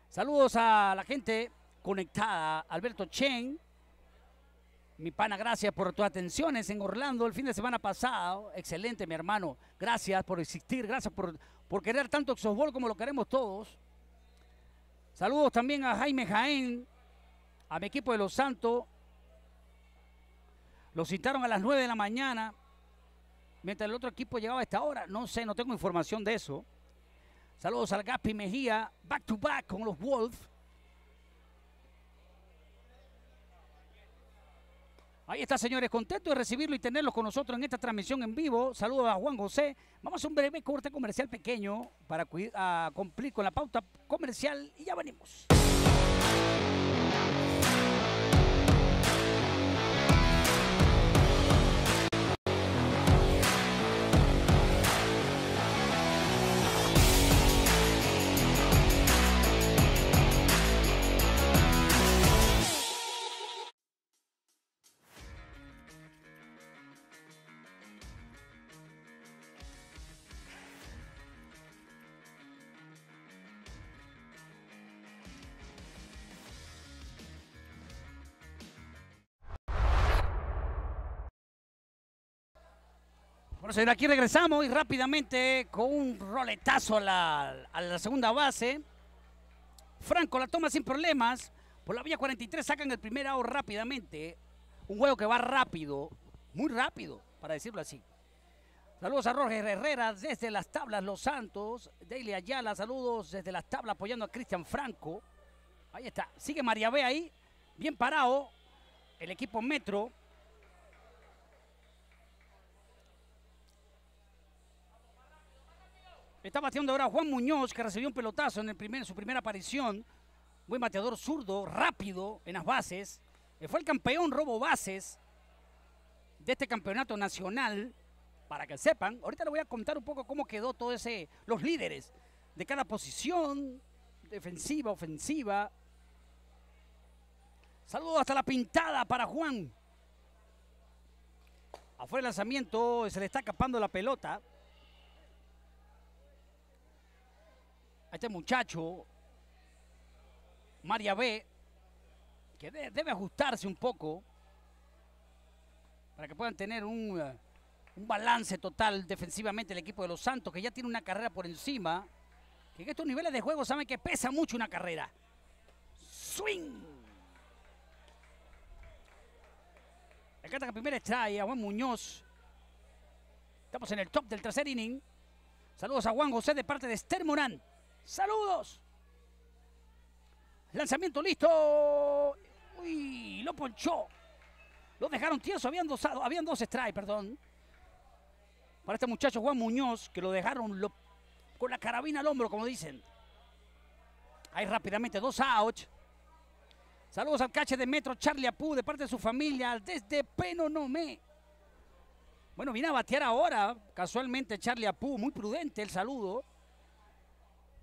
Saludos a la gente conectada. Alberto Chen, mi pana, gracias por tus atenciones en Orlando el fin de semana pasado. Excelente, mi hermano. Gracias por existir, gracias por, por querer tanto softball como lo queremos todos. Saludos también a Jaime Jaén, a mi equipo de Los Santos. Los citaron a las 9 de la mañana, mientras el otro equipo llegaba a esta hora. No sé, no tengo información de eso. Saludos al Gaspi Mejía, back to back con los Wolves. Ahí está, señores, contento de recibirlo y tenerlos con nosotros en esta transmisión en vivo. Saludos a Juan José. Vamos a un breve corte comercial pequeño para cumplir con la pauta comercial y ya venimos. Bueno, señor, aquí regresamos y rápidamente con un roletazo a la, segunda base. Franco la toma sin problemas. Por la vía 43 sacan el primer out rápidamente. Un juego que va rápido, muy rápido, para decirlo así. Saludos a Roger Herrera desde las tablas Los Santos. Daily Ayala, saludos desde las tablas apoyando a Cristian Franco. Ahí está. Sigue María B ahí, bien parado. El equipo Metro. Está bateando ahora Juan Muñoz, que recibió un pelotazo en el primer, su primera aparición. Buen bateador zurdo, rápido en las bases. Eh, Fue el campeón robo bases de este campeonato nacional. Para que sepan, ahorita les voy a contar un poco cómo quedó todo ese, los líderes de cada posición, defensiva, ofensiva. Saludos hasta la pintada para Juan. Afuera el lanzamiento, se le está escapando la pelota. A este muchacho, María B, que de- debe ajustarse un poco para que puedan tener un, eh, un balance total defensivamente el equipo de los Santos, que ya tiene una carrera por encima, que en estos niveles de juego saben que pesa mucho una carrera. Swing. El primer strike a Juan Muñoz. Estamos en el top del tercer inning. Saludos a Juan José de parte de Esther Morán. Saludos. Lanzamiento listo. Uy, lo ponchó. Lo dejaron tieso. Habían dos, habían dos strikes, perdón. Para este muchacho Juan Muñoz, que lo dejaron con la carabina al hombro, como dicen. Ahí rápidamente dos outs. Saludos al cache de Metro Charlie Apu de parte de su familia desde Penonomé. Bueno, viene a batear ahora, casualmente Charlie Apu, muy prudente el saludo.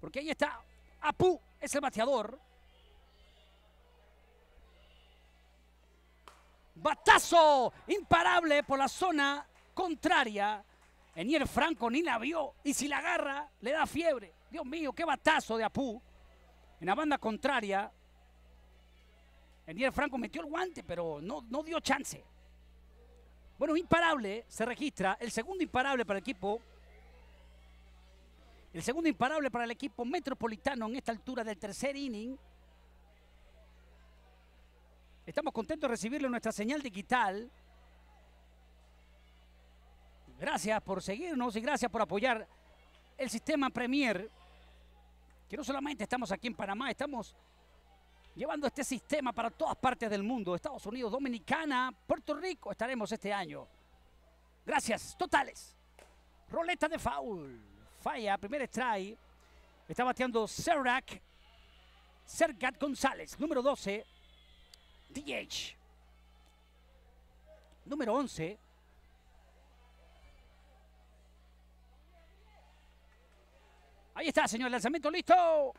Porque ahí está Apu, es el bateador. Batazo imparable por la zona contraria. Enier Franco ni la vio y si la agarra le da fiebre. Dios mío, qué batazo de Apu. En la banda contraria, Enier Franco metió el guante, pero no, no dio chance. Bueno, imparable se registra. El segundo imparable para el equipo. El segundo imparable para el equipo metropolitano en esta altura del tercer inning. Estamos contentos de recibirlo en nuestra señal digital. Gracias por seguirnos y gracias por apoyar el sistema Premier. Que no solamente estamos aquí en Panamá, estamos llevando este sistema para todas partes del mundo. Estados Unidos, Dominicana, Puerto Rico estaremos este año. Gracias, totales. Roleta de foul. Falla, primer strike. Está bateando Serac. Sergat González, número 12. DH. Número 11. Ahí está, señor. Lanzamiento listo.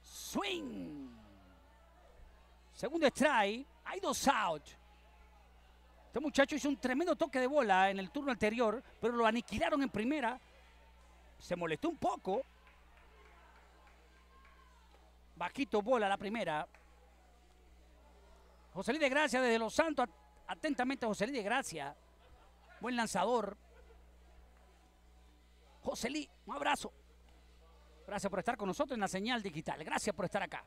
Swing. Segundo strike. Hay dos out. Este muchacho hizo un tremendo toque de bola en el turno anterior, pero lo aniquilaron en primera. Se molestó un poco. Bajito bola la primera. José de Gracia desde Los Santos. Atentamente José de Gracia. Buen lanzador. José Luis, un abrazo. Gracias por estar con nosotros en la señal digital. Gracias por estar acá.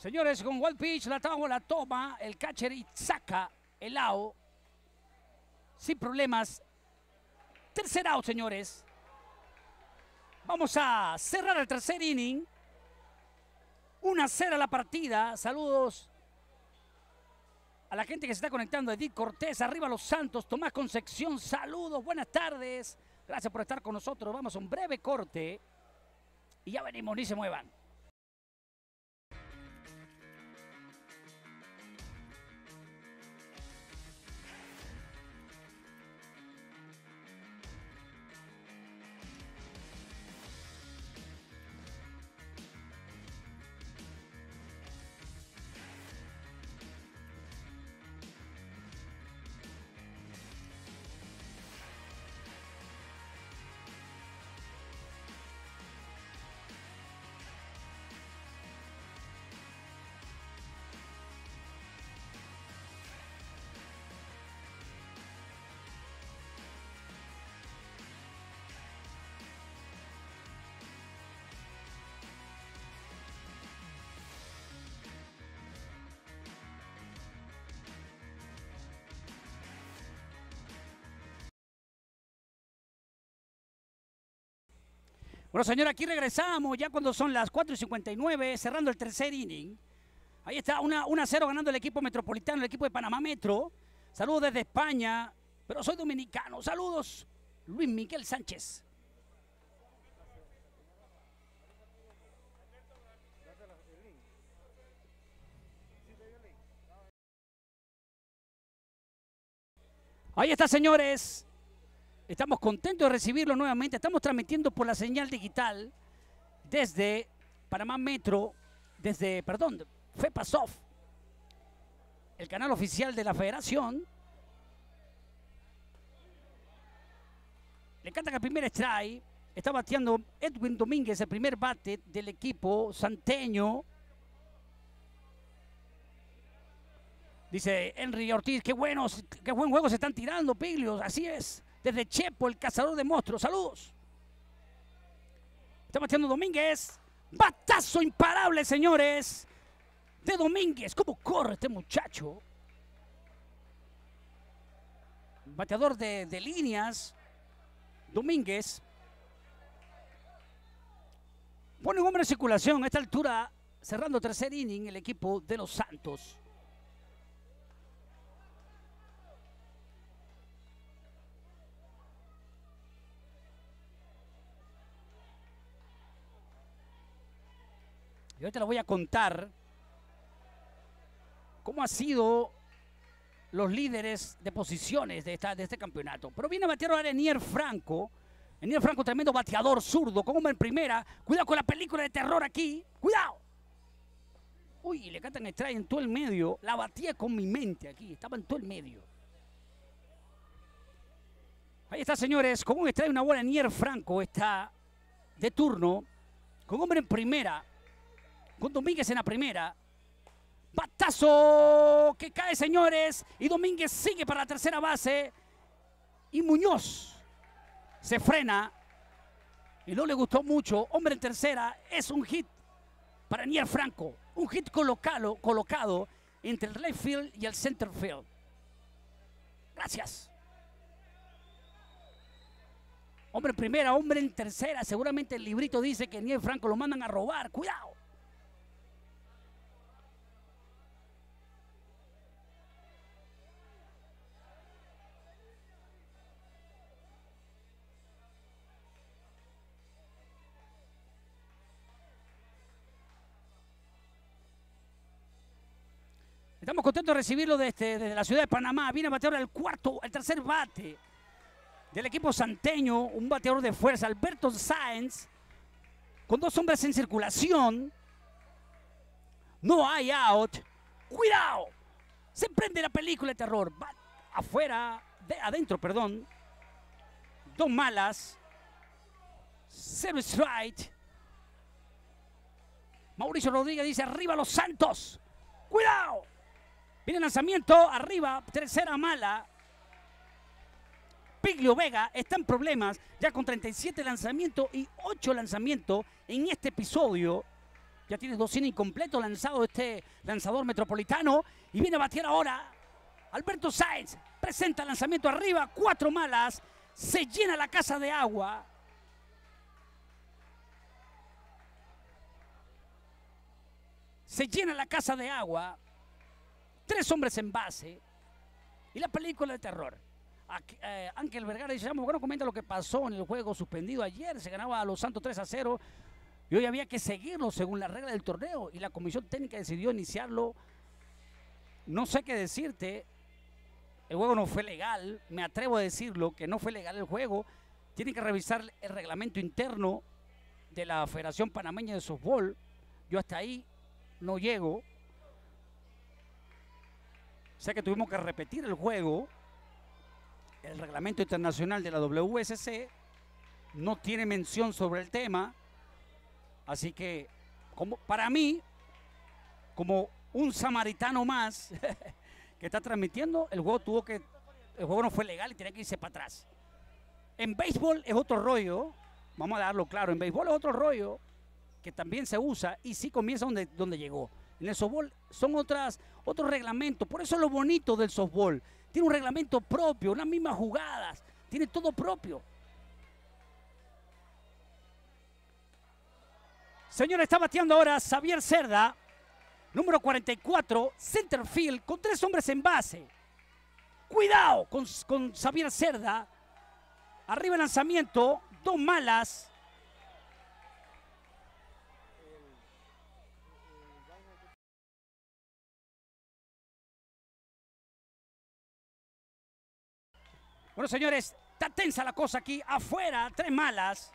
Señores, con Wild Pitch, la la toma, el catcher y saca el out. Sin problemas. Tercer out, señores. Vamos a cerrar el tercer inning. Una cera la partida. Saludos a la gente que se está conectando. Edith Cortés, arriba los Santos. Tomás Concepción, saludos, buenas tardes. Gracias por estar con nosotros. Vamos a un breve corte. Y ya venimos, ni se muevan. Bueno, señor, aquí regresamos ya cuando son las 4 y 59, cerrando el tercer inning. Ahí está, 1 a 0 ganando el equipo metropolitano, el equipo de Panamá Metro. Saludos desde España, pero soy dominicano. Saludos, Luis Miguel Sánchez. Ahí está, señores. Estamos contentos de recibirlo nuevamente. Estamos transmitiendo por la señal digital desde Panamá Metro, desde, perdón, FEPASOF, el canal oficial de la federación. Le encanta que el primer strike está bateando Edwin Domínguez, el primer bate del equipo santeño. Dice Henry Ortiz, qué buenos, qué buen juego se están tirando, Piglios. Así es. Desde Chepo, el cazador de monstruos. Saludos. Está bateando Domínguez. Batazo imparable, señores. De Domínguez. ¿Cómo corre este muchacho? Bateador de, de líneas. Domínguez. Pone un hombre en circulación a esta altura, cerrando tercer inning, el equipo de los Santos. Y ahorita les voy a contar cómo han sido los líderes de posiciones de, este campeonato. Pero viene a batear ahora Enier Franco. Enier Franco, tremendo bateador zurdo, como en primera. Cuidado con la película de terror aquí. ¡Cuidado! Uy, le cantan extrae en todo el medio. La batía con mi mente aquí. Estaba en todo el medio. Ahí está, señores. Con un extrae una bola. Enier Franco está de turno. Con hombre en primera con Domínguez en la primera. Batazo que cae, señores. Y Domínguez sigue para la tercera base. Y Muñoz se frena. Y no le gustó mucho. Hombre en tercera. Es un hit para Nier Franco. Un hit colocado, entre el left field y el center field. Gracias. Hombre en primera, hombre en tercera. Seguramente el librito dice que Nier Franco lo mandan a robar. Cuidado. Estamos contentos de recibirlo desde, desde, la ciudad de Panamá. Viene a batear el cuarto, el tercer bate del equipo santeño, un bateador de fuerza, Alberto Sáenz, con dos hombres en circulación. No hay out. ¡Cuidado! Se prende la película de terror. Va afuera, de, adentro, perdón. Dos malas. Zero strike. Mauricio Rodríguez dice, arriba los Santos. ¡Cuidado! Viene lanzamiento, arriba, tercera mala. Piglio Vega está en problemas, ya con 37 lanzamientos y 8 lanzamientos en este episodio. Ya tiene dos incompletos lanzado este lanzador metropolitano. Y viene a batear ahora Alberto Sáenz. Presenta lanzamiento arriba, cuatro malas. Se llena la casa de agua. Se llena la casa de agua tres hombres en base y la película de terror. Eh, Ángel Vergara dice, bueno, comenta lo que pasó en el juego suspendido ayer, se ganaba a los Santos 3 a 0 y hoy había que seguirlo según la regla del torneo y la comisión técnica decidió iniciarlo. No sé qué decirte, el juego no fue legal, me atrevo a decirlo, que no fue legal el juego. Tienen que revisar el reglamento interno de la Federación Panameña de Softball. Yo hasta ahí no llego. O sea que tuvimos que repetir el juego. El reglamento internacional de la WSC no tiene mención sobre el tema. Así que, como, para mí, como un samaritano más que está transmitiendo, el juego tuvo que. El juego no fue legal y tenía que irse para atrás. En béisbol es otro rollo. Vamos a darlo claro. En béisbol es otro rollo que también se usa y sí comienza donde, donde llegó. En el softball son otras, otros reglamentos. Por eso es lo bonito del softball. Tiene un reglamento propio, las mismas jugadas. Tiene todo propio. Señores, está bateando ahora Xavier Cerda, número 44, centerfield, con tres hombres en base. Cuidado con, con Xavier Cerda. Arriba el lanzamiento, dos malas. Bueno, señores, está tensa la cosa aquí. Afuera, tres malas.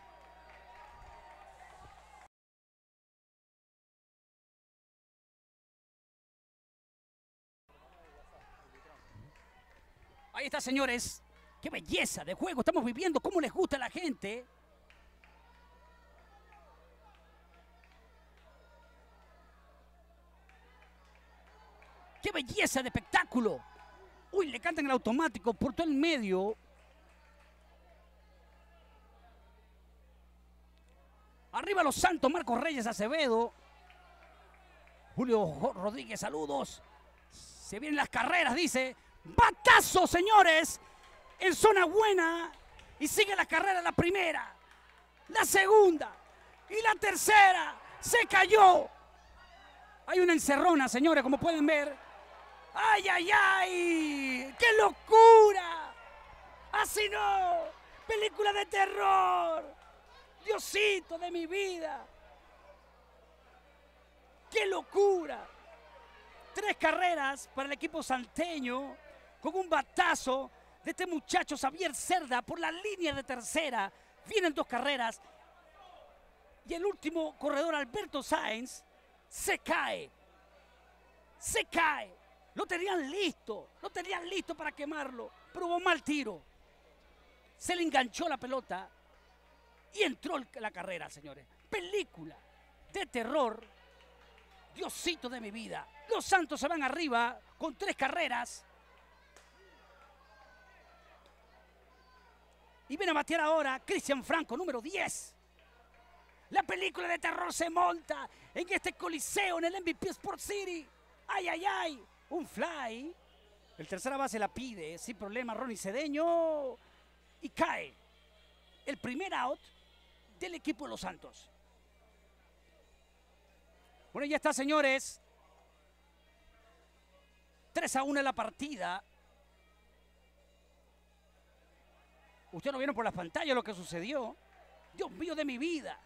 Ahí está, señores. Qué belleza de juego estamos viviendo. ¿Cómo les gusta a la gente? Qué belleza de espectáculo. Uy, le cantan el automático por todo el medio. Arriba los santos, Marcos Reyes Acevedo. Julio Rodríguez, saludos. Se vienen las carreras, dice. Batazo, señores. En zona buena. Y sigue la carrera la primera. La segunda. Y la tercera. Se cayó. Hay una encerrona, señores, como pueden ver. ¡Ay, ay, ay! ¡Qué locura! ¡Así no! ¡Película de terror! ¡Diosito de mi vida! ¡Qué locura! Tres carreras para el equipo salteño con un batazo de este muchacho Xavier Cerda por la línea de tercera. Vienen dos carreras. Y el último corredor, Alberto Sáenz, se cae. Se cae. Lo tenían listo, lo tenían listo para quemarlo, pero mal tiro. Se le enganchó la pelota y entró la carrera, señores. Película de terror. Diosito de mi vida. Los Santos se van arriba con tres carreras. Y viene a batear ahora Cristian Franco, número 10. La película de terror se monta en este coliseo, en el MVP Sport City. ¡Ay, ay, ay! Un fly. El tercera base la pide sin problema Ronnie Cedeño. Y cae. El primer out del equipo de los Santos. Bueno, ya está, señores. 3 a 1 en la partida. Ustedes no vieron por la pantalla lo que sucedió. Dios mío de mi vida.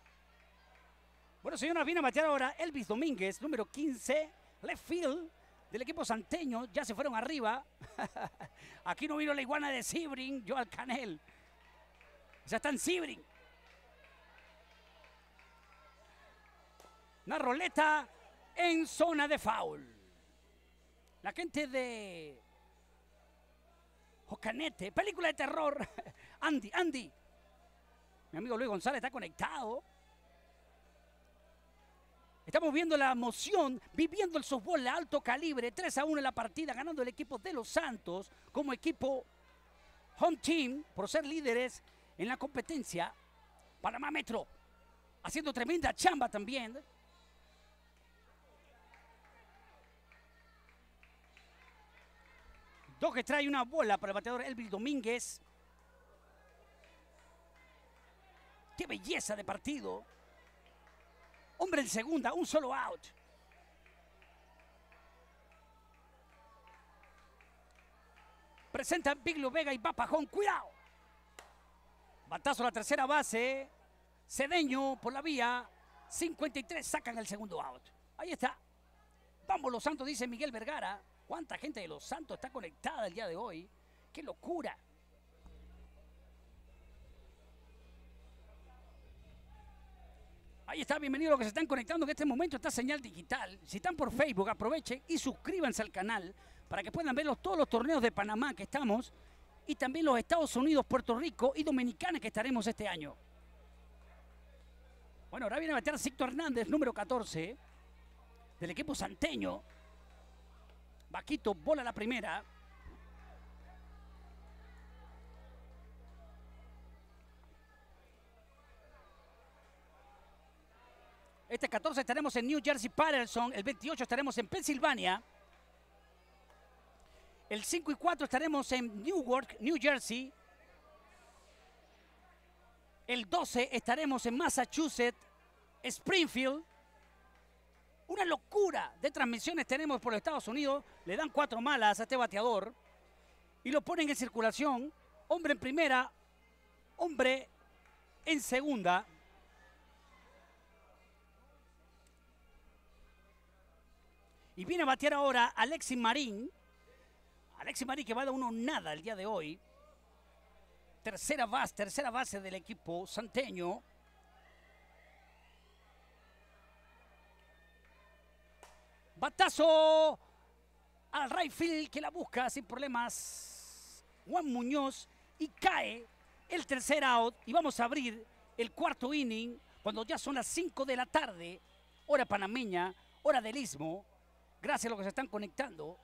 Bueno, señores, viene a batear ahora Elvis Domínguez, número 15, left field del equipo santeño ya se fueron arriba. Aquí no vino la iguana de Sibrin, yo al Canel. Ya está en Sibrin. Una roleta en zona de foul. La gente de Jocanete, película de terror. Andy, Andy. Mi amigo Luis González está conectado. Estamos viendo la emoción, viviendo el softball de alto calibre, 3 a 1 en la partida, ganando el equipo de los Santos como equipo home team por ser líderes en la competencia. Panamá Metro haciendo tremenda chamba también. Dos que trae una bola para el bateador Elvis Domínguez. ¡Qué belleza de partido! Hombre en segunda, un solo out. Presenta Biglo Vega y va Pajón. ¡Cuidado! Batazo a la tercera base. Cedeño por la vía. 53 sacan el segundo out. Ahí está. Vamos los Santos, dice Miguel Vergara. ¿Cuánta gente de los Santos está conectada el día de hoy? ¡Qué locura! Ahí está, bienvenido a los que se están conectando en este momento esta señal digital. Si están por Facebook, aprovechen y suscríbanse al canal para que puedan ver todos los torneos de Panamá que estamos y también los Estados Unidos, Puerto Rico y Dominicana que estaremos este año. Bueno, ahora viene a meter Sicto Hernández, número 14, del equipo santeño. Vaquito, bola la primera. Este 14 estaremos en New Jersey Patterson, el 28 estaremos en Pensilvania. El 5 y 4 estaremos en Newark, New Jersey. El 12 estaremos en Massachusetts, Springfield. Una locura de transmisiones tenemos por Estados Unidos. Le dan cuatro malas a este bateador y lo ponen en circulación. Hombre en primera, hombre en segunda. Y viene a batear ahora Alexis Marín. Alexis Marín que va a uno nada el día de hoy. Tercera base, tercera base del equipo santeño. Batazo al right field que la busca sin problemas. Juan Muñoz y cae el tercer out y vamos a abrir el cuarto inning cuando ya son las 5 de la tarde, hora panameña, hora del istmo. Gracias a los que se están conectando.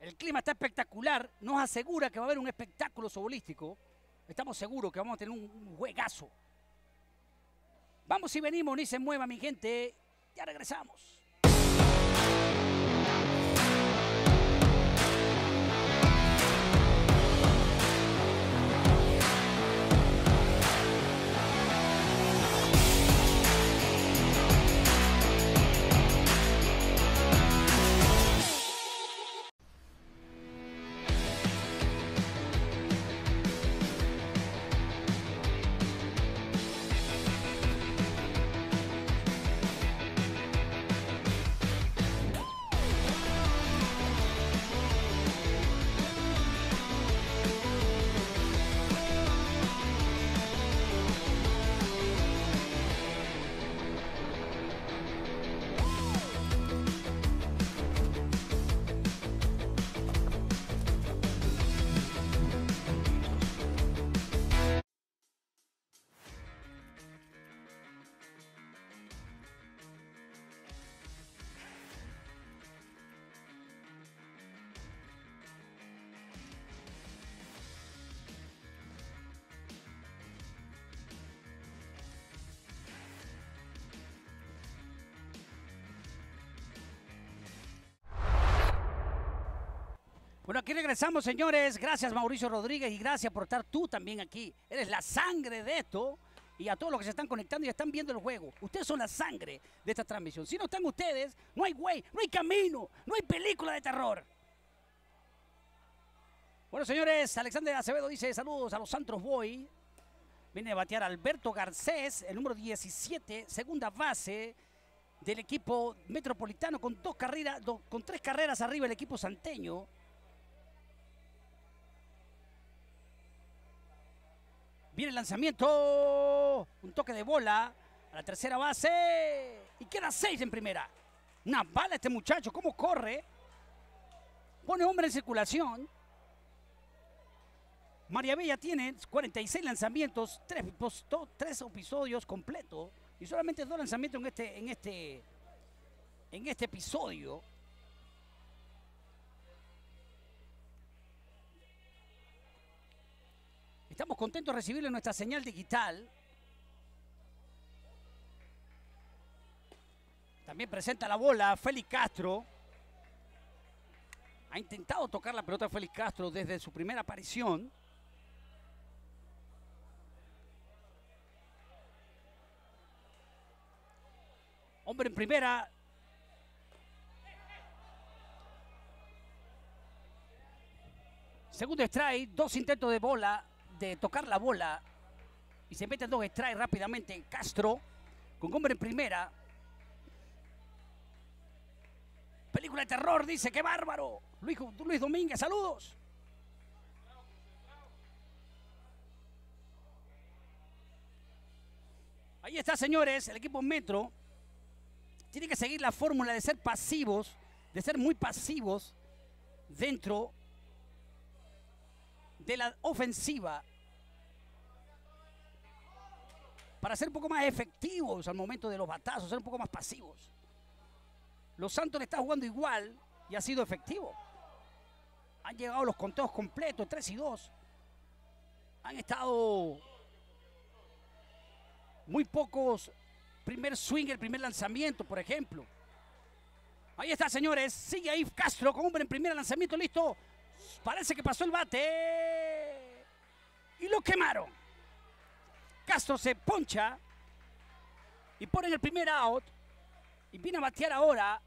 El clima está espectacular, nos asegura que va a haber un espectáculo sobolístico. Estamos seguros que vamos a tener un juegazo. Vamos y venimos, ni se mueva mi gente. Ya regresamos. Bueno, aquí regresamos, señores. Gracias, Mauricio Rodríguez, y gracias por estar tú también aquí. Eres la sangre de esto. Y a todos los que se están conectando y están viendo el juego. Ustedes son la sangre de esta transmisión. Si no están ustedes, no hay güey, no hay camino, no hay película de terror. Bueno, señores, Alexander Acevedo dice saludos a los Santos Boy. Viene a batear Alberto Garcés, el número 17, segunda base del equipo metropolitano con dos carreras, con tres carreras arriba el equipo santeño. Viene el lanzamiento. Un toque de bola a la tercera base. Y queda seis en primera. Una bala este muchacho. ¿Cómo corre? Pone hombre en circulación. María Bella tiene 46 lanzamientos, tres, tres episodios completos y solamente dos lanzamientos en este, en este, en este episodio. Estamos contentos de recibirle nuestra señal digital. También presenta la bola Félix Castro. Ha intentado tocar la pelota Félix Castro desde su primera aparición. Hombre en primera. Segundo strike, dos intentos de bola de tocar la bola y se mete dos extrae rápidamente Castro con hombre en primera. Película de terror, dice, qué bárbaro. Luis, Luis Domínguez, saludos. Ahí está, señores, el equipo Metro tiene que seguir la fórmula de ser pasivos, de ser muy pasivos dentro de la ofensiva para ser un poco más efectivos al momento de los batazos, ser un poco más pasivos. Los Santos le están jugando igual y ha sido efectivo. Han llegado los conteos completos, 3 y 2. Han estado muy pocos primer swing, el primer lanzamiento, por ejemplo. Ahí está, señores. Sigue ahí Castro con hombre en primer lanzamiento, listo. Parece que pasó el bate. Y lo quemaron. Castro se poncha y ponen el primer out. Y viene a batear ahora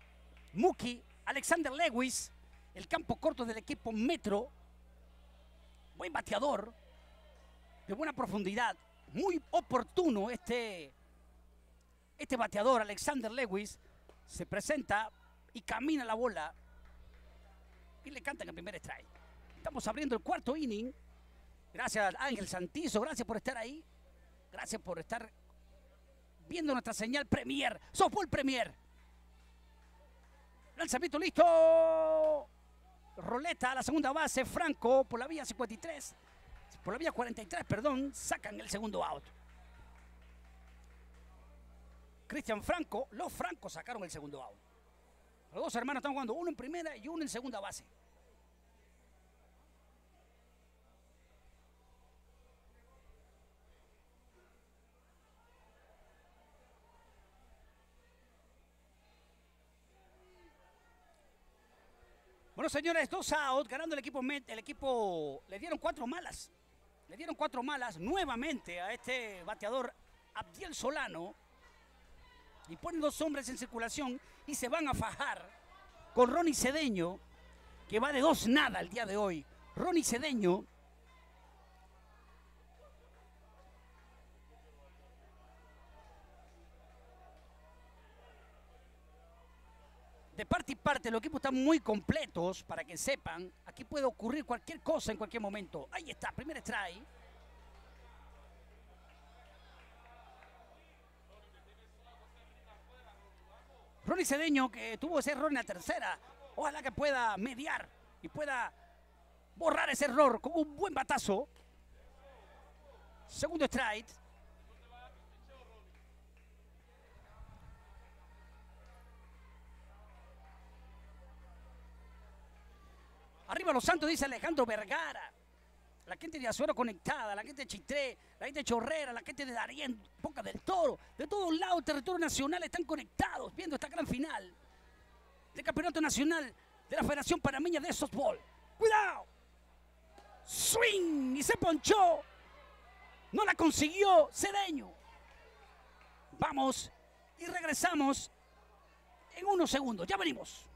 Muki, Alexander Lewis, el campo corto del equipo Metro. Buen bateador, de buena profundidad, muy oportuno este, este bateador, Alexander Lewis, se presenta y camina la bola y le cantan el primer strike. Estamos abriendo el cuarto inning. Gracias Ángel Santizo, gracias por estar ahí. Gracias por estar viendo nuestra señal Premier, Softball Premier. Lanzamiento listo. Roleta a la segunda base, Franco por la vía 53, por la vía 43, perdón, sacan el segundo out. Cristian Franco, los Francos sacaron el segundo out. Los dos hermanos están jugando, uno en primera y uno en segunda base. Bueno, señores, dos out, ganando el equipo El equipo le dieron cuatro malas. Le dieron cuatro malas nuevamente a este bateador Abdiel Solano. Y ponen dos hombres en circulación y se van a fajar con Ronnie Cedeño, que va de dos nada el día de hoy. Ronnie Cedeño de parte y parte los equipos están muy completos para que sepan. Aquí puede ocurrir cualquier cosa en cualquier momento. Ahí está, primer strike. Ronnie Cedeño que tuvo ese error en la tercera. Ojalá que pueda mediar y pueda borrar ese error con un buen batazo. Segundo strike. Arriba los Santos, dice Alejandro Vergara. La gente de Azuero conectada, la gente de Chitré, la gente de Chorrera, la gente de Darien, Boca del Toro. De todos lados, territorio nacional, están conectados viendo esta gran final del Campeonato Nacional de la Federación Panameña de Softball. ¡Cuidado! ¡Swing! Y se ponchó. No la consiguió Cedeño. Vamos y regresamos en unos segundos. Ya venimos.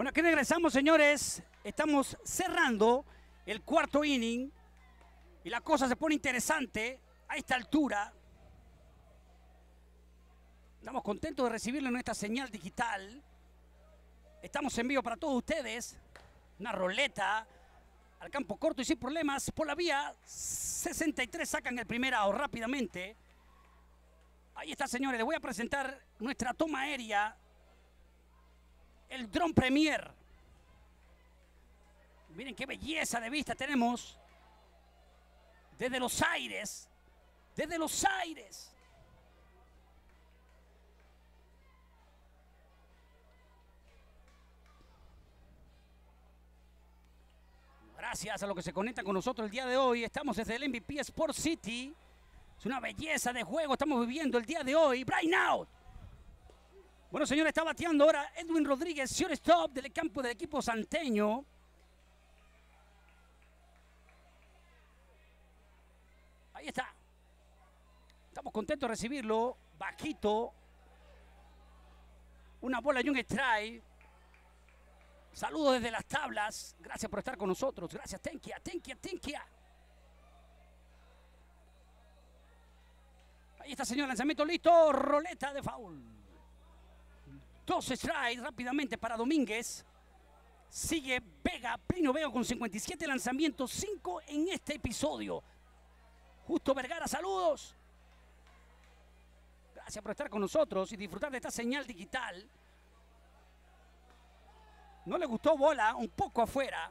Bueno, aquí regresamos, señores. Estamos cerrando el cuarto inning y la cosa se pone interesante a esta altura. Estamos contentos de recibirlo en nuestra señal digital. Estamos en vivo para todos ustedes. Una roleta al campo corto y sin problemas. Por la vía 63 sacan el primer out rápidamente. Ahí está, señores. Les voy a presentar nuestra toma aérea el Drone Premier. Miren qué belleza de vista tenemos. Desde los aires. Desde los aires. Gracias a los que se conectan con nosotros el día de hoy. Estamos desde el MVP Sport City. Es una belleza de juego. Estamos viviendo el día de hoy. Brian out. Bueno, señores, está bateando ahora Edwin Rodríguez, stop del campo del equipo santeño. Ahí está. Estamos contentos de recibirlo. Bajito. Una bola y un strike. Saludos desde las tablas. Gracias por estar con nosotros. Gracias, Tenkia, Tenkia, Tenkia. Ahí está, señor. Lanzamiento listo. Roleta de foul. Dos strikes rápidamente para Domínguez. Sigue Vega, Plino Vega con 57 lanzamientos, 5 en este episodio. Justo Vergara, saludos. Gracias por estar con nosotros y disfrutar de esta señal digital. No le gustó bola, un poco afuera.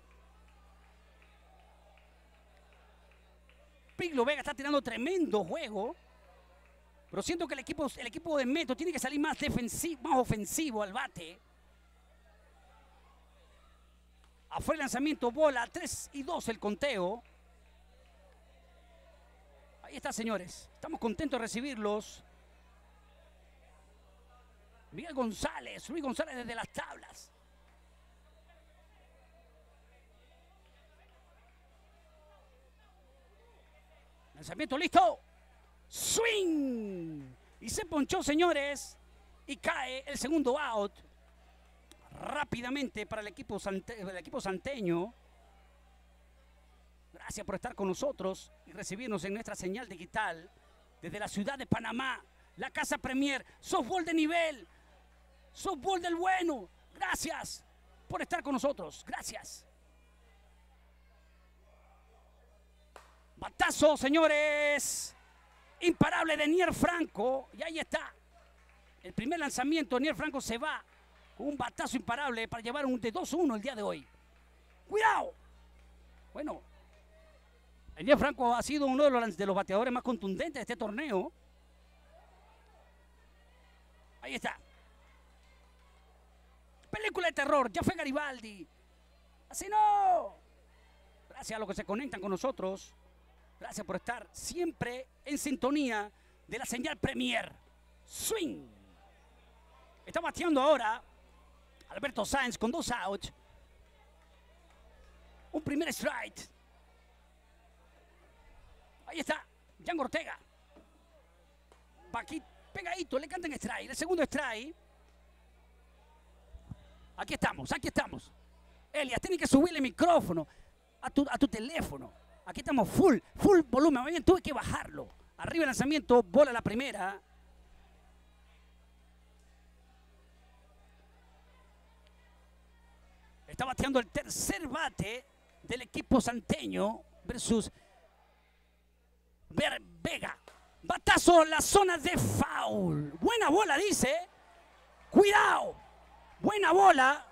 Piglo Vega está tirando tremendo juego. Pero siento que el equipo, el equipo de Meto tiene que salir más defensivo, más ofensivo al bate. Afuera el lanzamiento, bola, 3 y 2 el conteo. Ahí está, señores. Estamos contentos de recibirlos. Miguel González, Luis González desde las tablas. Lanzamiento listo. Swing. Y se ponchó, señores. Y cae el segundo out. Rápidamente para el equipo, el equipo santeño. Gracias por estar con nosotros y recibirnos en nuestra señal digital desde la ciudad de Panamá, la Casa Premier, softball de nivel, softball del bueno. Gracias por estar con nosotros. Gracias. Batazo, señores. Imparable de Nier Franco. Y ahí está. El primer lanzamiento, Nier Franco se va con un batazo imparable para llevar un de 2-1 el día de hoy. ¡Cuidado! Bueno, Nier Franco ha sido uno de los, bateadores más contundentes de este torneo. Ahí está. Película de terror, ya fue Garibaldi. Así no. Gracias a los que se conectan con nosotros. Gracias por estar siempre en sintonía de la señal Premier. Swing. Está bateando ahora Alberto Sáenz con dos outs. Un primer strike. Ahí está, Jan Ortega. Aquí pegadito, le cantan strike. El segundo strike. Aquí estamos, aquí estamos. Elias, tiene que subirle el micrófono a tu, a tu teléfono. Aquí estamos full, full volumen. Bien, tuve que bajarlo. Arriba el lanzamiento, bola la primera. Está bateando el tercer bate del equipo santeño versus Ver Vega. Batazo la zona de foul. Buena bola, dice. Cuidado. Buena bola.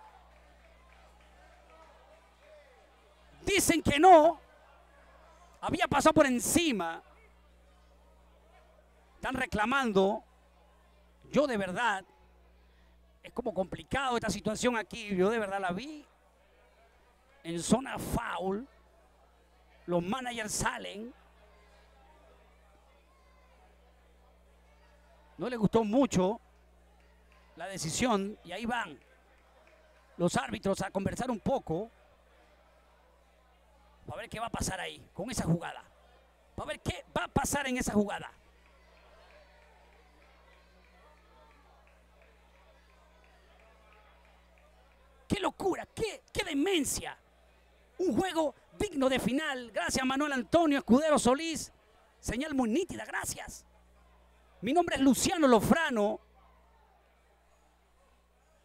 Dicen que no. Había pasado por encima. Están reclamando. Yo de verdad, es como complicado esta situación aquí. Yo de verdad la vi en zona foul. Los managers salen. No le gustó mucho la decisión y ahí van los árbitros a conversar un poco. Para ver qué va a pasar ahí, con esa jugada. Para ver qué va a pasar en esa jugada. ¡Qué locura! ¡Qué, qué demencia! Un juego digno de final. Gracias Manuel Antonio Escudero Solís. Señal muy nítida, gracias. Mi nombre es Luciano Lofrano.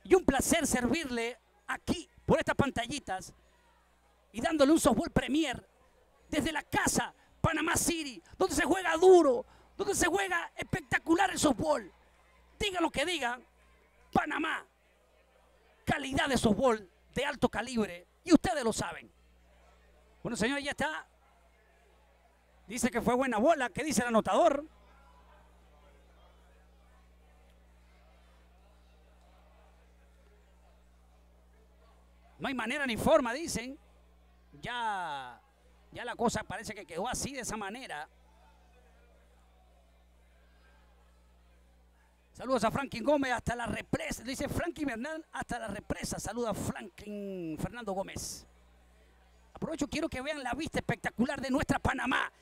Y un placer servirle aquí por estas pantallitas y dándole un softball premier desde la casa Panamá City, donde se juega duro, donde se juega espectacular el softball. Digan lo que digan, Panamá, calidad de softball de alto calibre, y ustedes lo saben. Bueno, señor, ya está. Dice que fue buena bola. ¿Qué dice el anotador? No hay manera ni forma, dicen. Ya, ya la cosa parece que quedó así, de esa manera. Saludos a Franklin Gómez hasta la represa. Dice Franklin Bernal hasta la represa. Saluda a Franklin Fernando Gómez. Aprovecho, quiero que vean la vista espectacular de nuestra Panamá.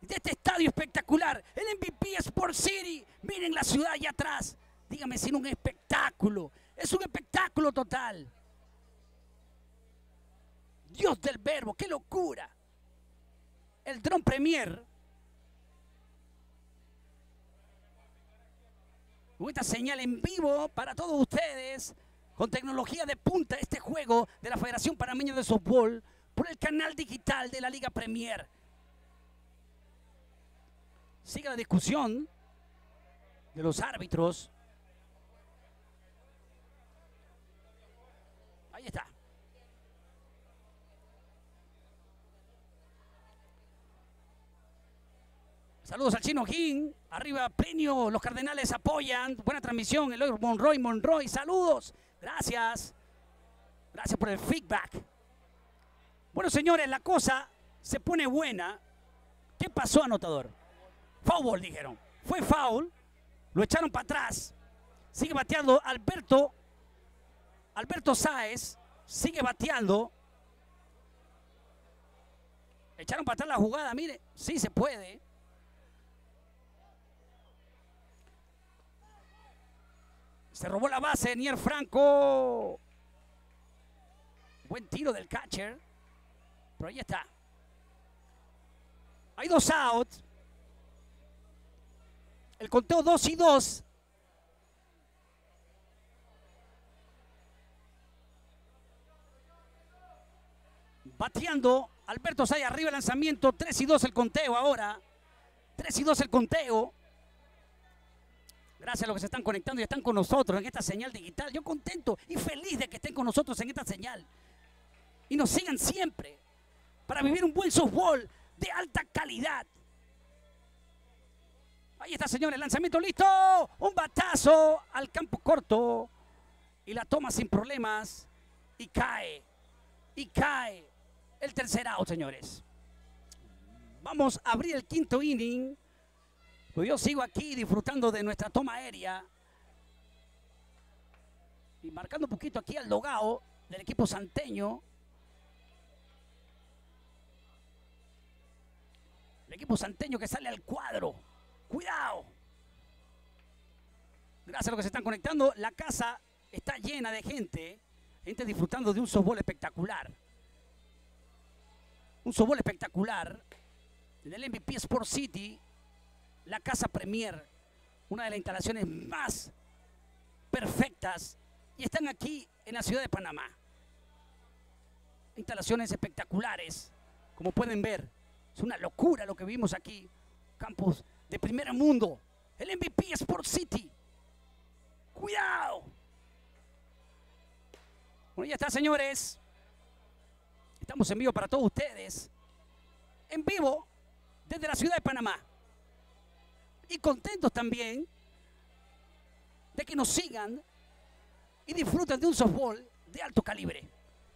De este estadio espectacular. El MVP Sport City. Miren la ciudad allá atrás. Dígame si no un espectáculo. Es un espectáculo total. Dios del verbo, qué locura. El Drone Premier. Esta señal en vivo para todos ustedes. Con tecnología de punta este juego de la Federación Panameña de Softball por el canal digital de la Liga Premier. Sigue la discusión de los árbitros. Ahí está. Saludos al Chino King. Arriba Plinio. Los Cardenales apoyan. Buena transmisión. Eloy Monroy. Monroy. Saludos. Gracias. Gracias por el feedback. Bueno, señores, la cosa se pone buena. ¿Qué pasó, anotador? Foul, dijeron. Fue foul. Lo echaron para atrás. Sigue bateando Alberto. Alberto Sáez. Sigue bateando. Echaron para atrás la jugada. Mire, sí se puede. Se robó la base, Nier Franco. Buen tiro del catcher. Pero ahí está. Hay dos outs. El conteo 2 y 2. Bateando. Alberto Say arriba el lanzamiento. 3 y 2 el conteo ahora. 3 y 2 el conteo. Gracias a los que se están conectando y están con nosotros en esta señal digital. Yo contento y feliz de que estén con nosotros en esta señal. Y nos sigan siempre para vivir un buen softball de alta calidad. Ahí está, señores, lanzamiento listo. Un batazo al campo corto. Y la toma sin problemas. Y cae. Y cae el tercer out, señores. Vamos a abrir el quinto inning. Pues yo sigo aquí disfrutando de nuestra toma aérea. Y marcando un poquito aquí al logao del equipo santeño. El equipo santeño que sale al cuadro. Cuidado. Gracias a los que se están conectando. La casa está llena de gente. Gente disfrutando de un softball espectacular. Un softball espectacular. Del MVP Sport City. La casa Premier. Una de las instalaciones más perfectas. Y están aquí en la ciudad de Panamá. Instalaciones espectaculares. Como pueden ver. Es una locura lo que vimos aquí. Campos de primer mundo. El MVP Sport City. Cuidado. Bueno, ya está, señores. Estamos en vivo para todos ustedes. En vivo desde la ciudad de Panamá. Y contentos también de que nos sigan y disfruten de un softball de alto calibre.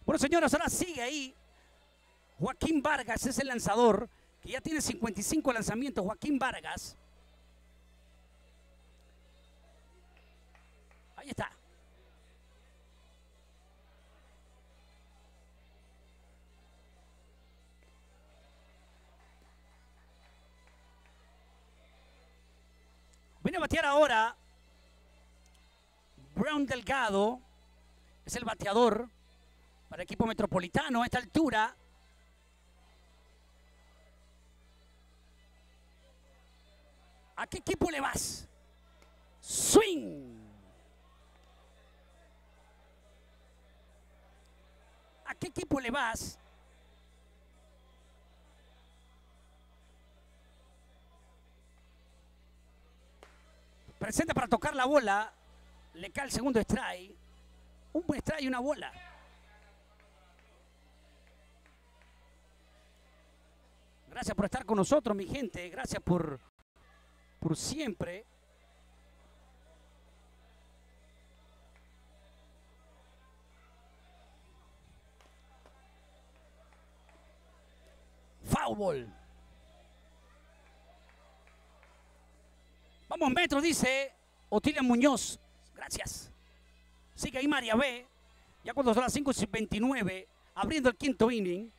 Bueno, señores, ahora sigue ahí Joaquín Vargas es el lanzador que ya tiene 55 lanzamientos. Joaquín Vargas. Ahí está. Viene a batear ahora Brown Delgado. Es el bateador para equipo metropolitano a esta altura. ¿A qué equipo le vas? Swing. ¿A qué equipo le vas? Presenta para tocar la bola. Le cae el segundo strike. Un buen strike y una bola. Gracias por estar con nosotros, mi gente. Gracias por, por siempre. foul. Vamos, metro, dice Otilia Muñoz. Gracias. Sigue ahí María B. Ya cuando son las 5 y 29, abriendo el quinto inning.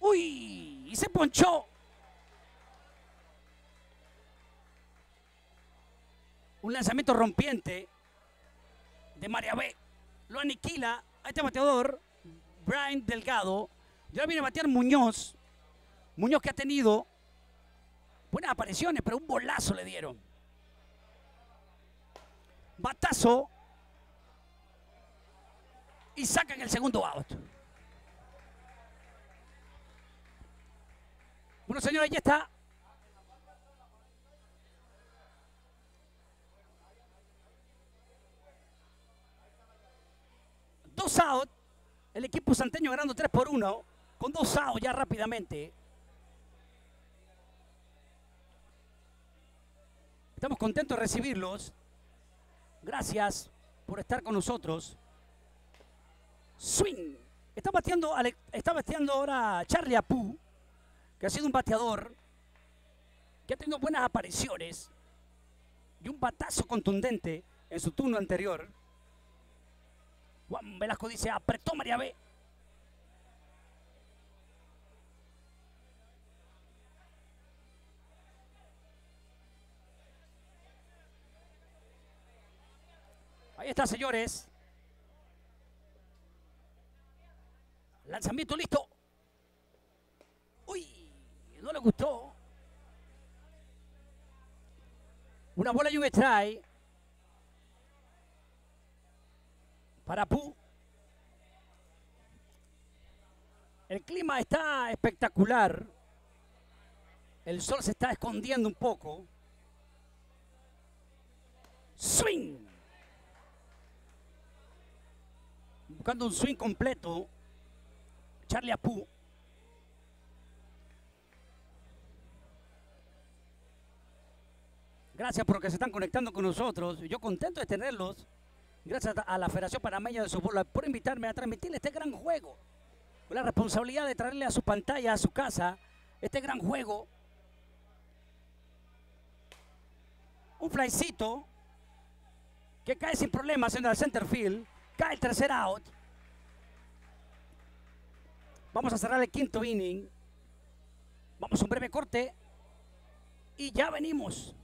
Uy, y se ponchó. Un lanzamiento rompiente de María B. Lo aniquila a este bateador, Brian Delgado. Ya viene a batear Muñoz. Muñoz que ha tenido buenas apariciones, pero un bolazo le dieron. Batazo. Y sacan el segundo out. Bueno, señores, ya está. Dos out. El equipo santeño ganando 3 por 1. Con dos outs ya rápidamente. Estamos contentos de recibirlos. Gracias por estar con nosotros. Swing. Está bateando, está bateando ahora Charlie Apu, que ha sido un bateador que ha tenido buenas apariciones y un batazo contundente en su turno anterior. Juan Velasco dice, apretó María B. Ahí está, señores. Lanzamiento listo. Uy, no le gustó. Una bola y un strike. Para Pu. El clima está espectacular. El sol se está escondiendo un poco. Swing. Buscando un swing completo. Charlie Apu. Gracias por que se están conectando con nosotros. Yo contento de tenerlos. Gracias a la Federación Panameña de Fútbol por invitarme a transmitirle este gran juego. Con la responsabilidad de traerle a su pantalla, a su casa, este gran juego. Un flycito que cae sin problemas en el center field. Cae el tercer out. Vamos a cerrar el quinto inning. Vamos a un breve corte. Y ya venimos.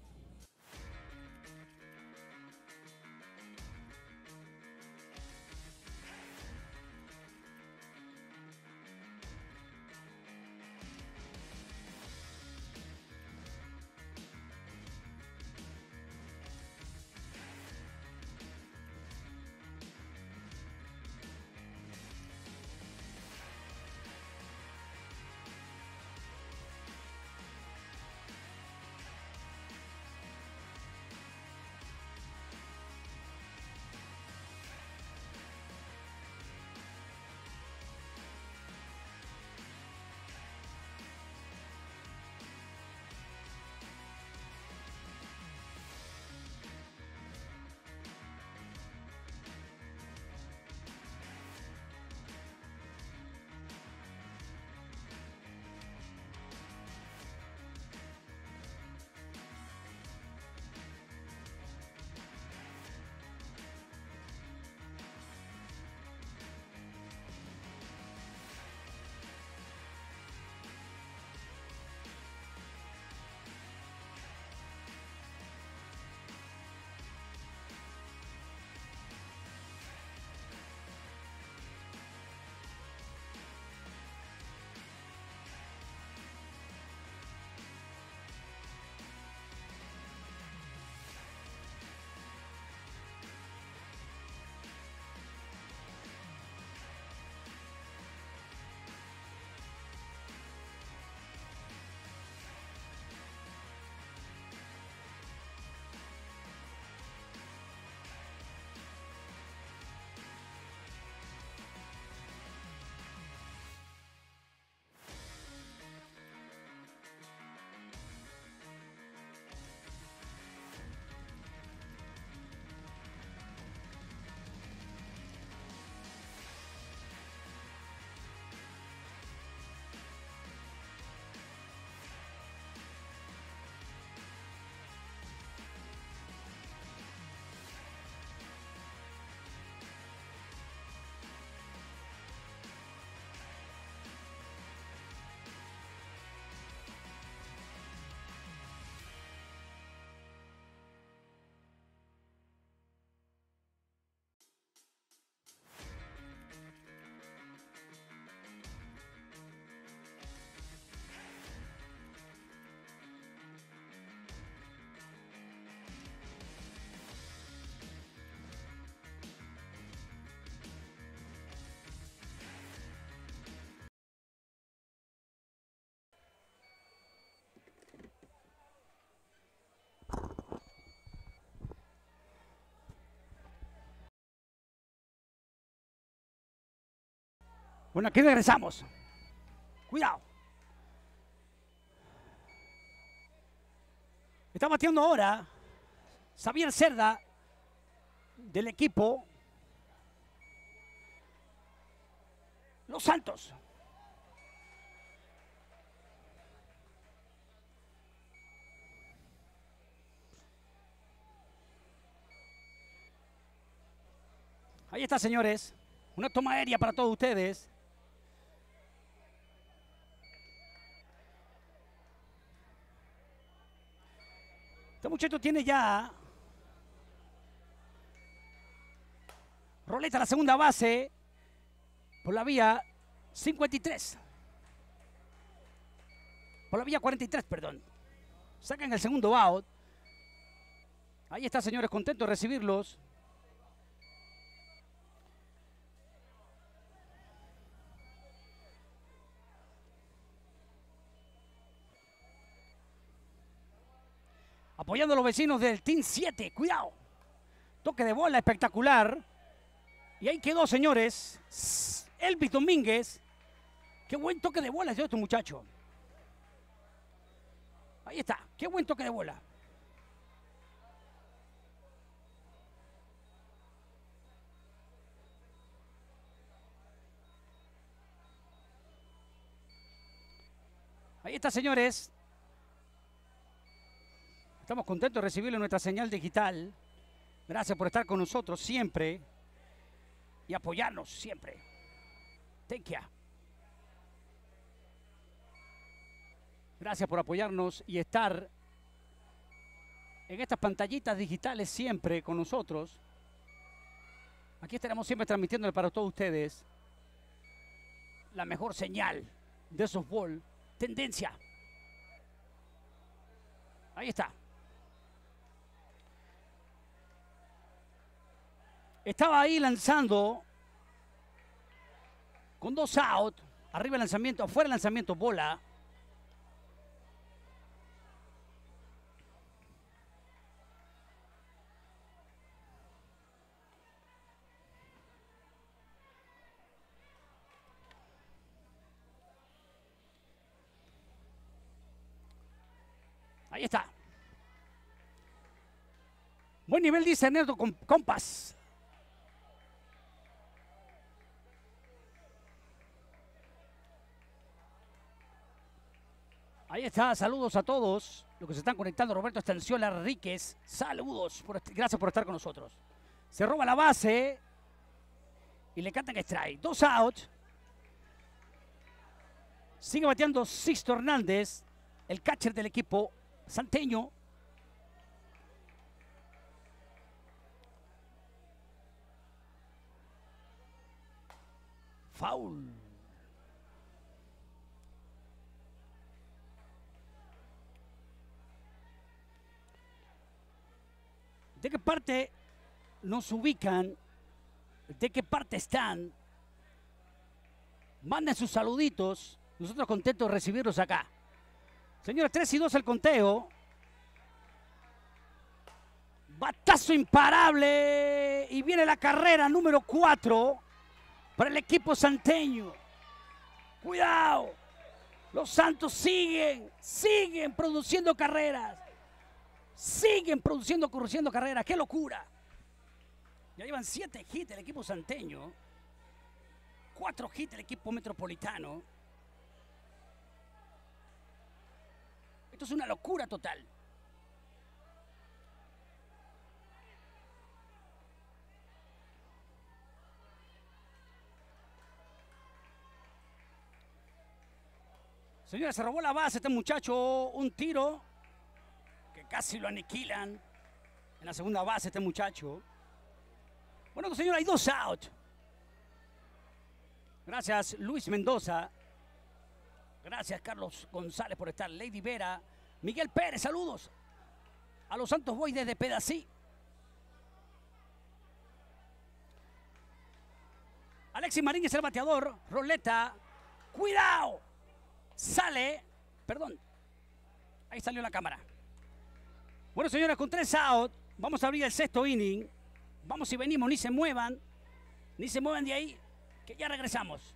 Bueno, aquí regresamos. Cuidado. Está bateando ahora Xavier Cerda del equipo Los Santos. Ahí está, señores. Una toma aérea para todos ustedes. Este muchacho tiene ya roleta a la segunda base por la vía 53. Por la vía 43, perdón. Sacan el segundo out. Ahí está, señores, contento de recibirlos. Apoyando a los vecinos del Team 7. Cuidado. Toque de bola espectacular. Y ahí quedó, señores. Elvis Domínguez. Qué buen toque de bola dio este muchacho. Ahí está. Qué buen toque de bola. Ahí está, señores. Estamos contentos de recibirle nuestra señal digital. Gracias por estar con nosotros siempre y apoyarnos siempre. Thank you. Gracias por apoyarnos y estar en estas pantallitas digitales siempre con nosotros. Aquí estaremos siempre transmitiendo para todos ustedes la mejor señal de softball, tendencia. Ahí está. Estaba ahí lanzando con dos out. Arriba el lanzamiento, afuera el lanzamiento, bola. Ahí está. Buen nivel dice Ernesto Compas. Ahí está, saludos a todos los que se están conectando. Roberto Estanciola Ríquez, saludos, gracias por estar con nosotros. Se roba la base y le cantan strike. Dos out. Sigue bateando Sixto Hernández, el catcher del equipo santeño. Foul. ¿De qué parte nos ubican? ¿De qué parte están? Manden sus saluditos. Nosotros contentos de recibirlos acá. Señores, 3 y 2 el conteo. Batazo imparable. Y viene la carrera número 4 para el equipo santeño. Cuidado. Los Santos siguen, siguen produciendo carreras. Siguen produciendo, corriendo carreras. ¡Qué locura! Ya llevan siete hits el equipo santeño. Cuatro hits el equipo metropolitano. Esto es una locura total. Señora, se robó la base este muchacho, un tiro casi lo aniquilan en la segunda base este muchacho. Bueno, señor, hay dos out. Gracias, Luis Mendoza. Gracias, Carlos González, por estar. Lady Vera. Miguel Pérez, saludos. A los Santos Boys desde Pedací. Alexis Marín es el bateador. Roleta. Cuidado. Sale. Perdón. Ahí salió la cámara. Bueno, señores, con tres out, vamos a abrir el sexto inning. Vamos y venimos, ni se muevan, ni se muevan de ahí, que ya regresamos.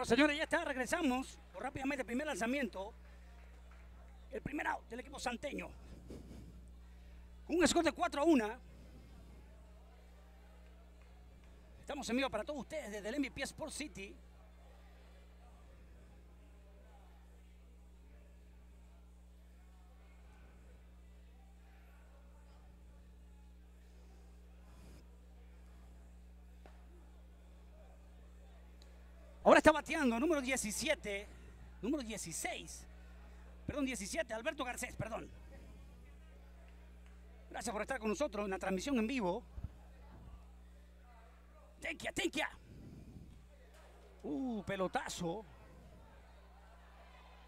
Bueno, señores, ya está, regresamos. Rápidamente, primer lanzamiento. El primer out del equipo santeño. Un score de 4 a 1. Estamos en vivo para todos ustedes desde el MVP Sport City. Ahora está bateando número 17, número 16, perdón, 17, Alberto Garcés, perdón. Gracias por estar con nosotros en la transmisión en vivo. Tenkia, Tenkia. Uh, pelotazo.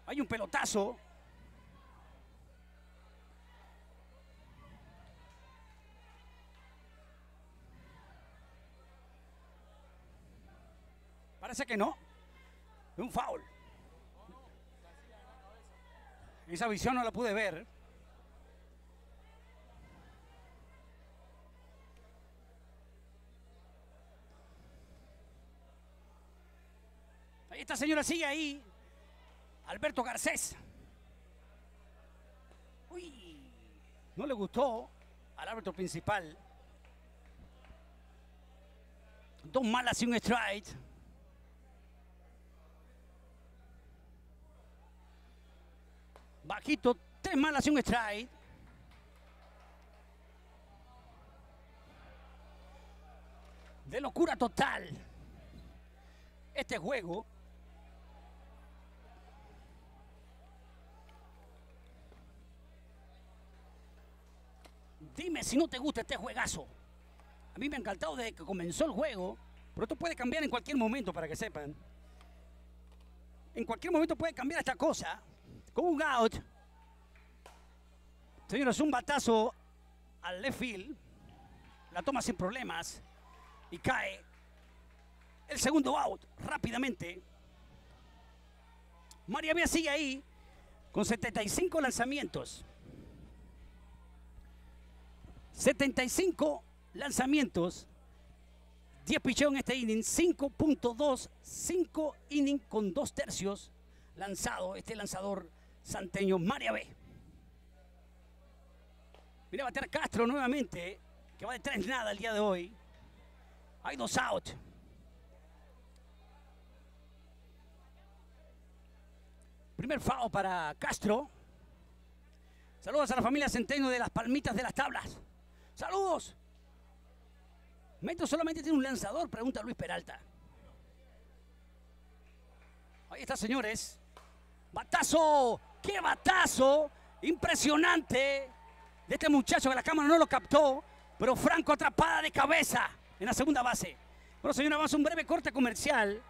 Hay un pelotazo. Parece que no. Un foul. Esa visión no la pude ver. Esta señora sigue ahí. Alberto Garcés. Uy, no le gustó al árbitro principal. Dos malas y un strike. Bajito, tres malas y un strike. De locura total. Este juego. Dime si no te gusta este juegazo. A mí me ha encantado desde que comenzó el juego. Pero esto puede cambiar en cualquier momento para que sepan. En cualquier momento puede cambiar esta cosa con un out. Señores, un batazo al left field. La toma sin problemas. Y cae el segundo out rápidamente. María Vía sigue ahí con 75 lanzamientos. 75 lanzamientos. 10 picheos en este inning. 5.2. 5 inning con 2 tercios. Lanzado este lanzador santeño María B. Mira, bater Castro nuevamente, que va de tres nada el día de hoy. Hay dos out. Primer foul para Castro. Saludos a la familia Centeno de las Palmitas de las Tablas. Saludos. Metro solamente tiene un lanzador, pregunta Luis Peralta. Ahí está, señores. Batazo, qué batazo, impresionante de este muchacho que la cámara no lo captó, pero Franco atrapada de cabeza en la segunda base. Bueno, señores, vamos a un breve corte comercial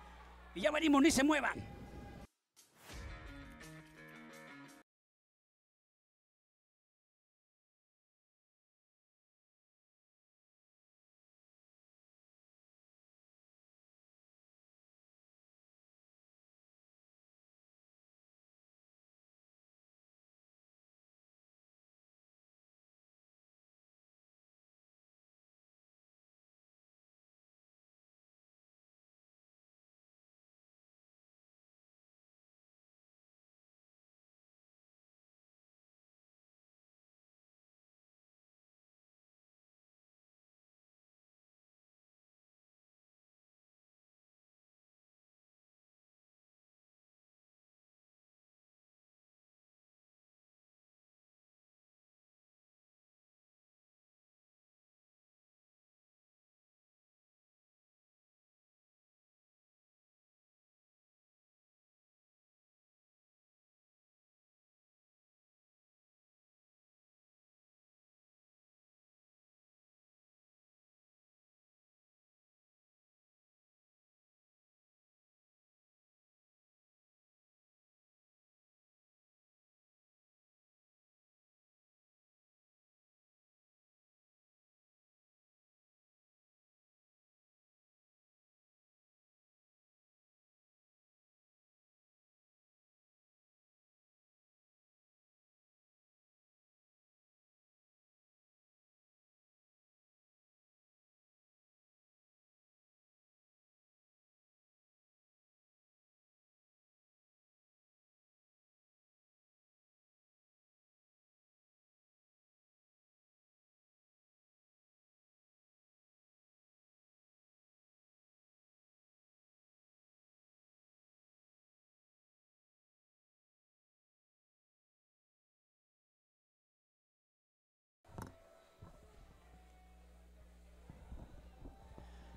y ya venimos, ni se muevan.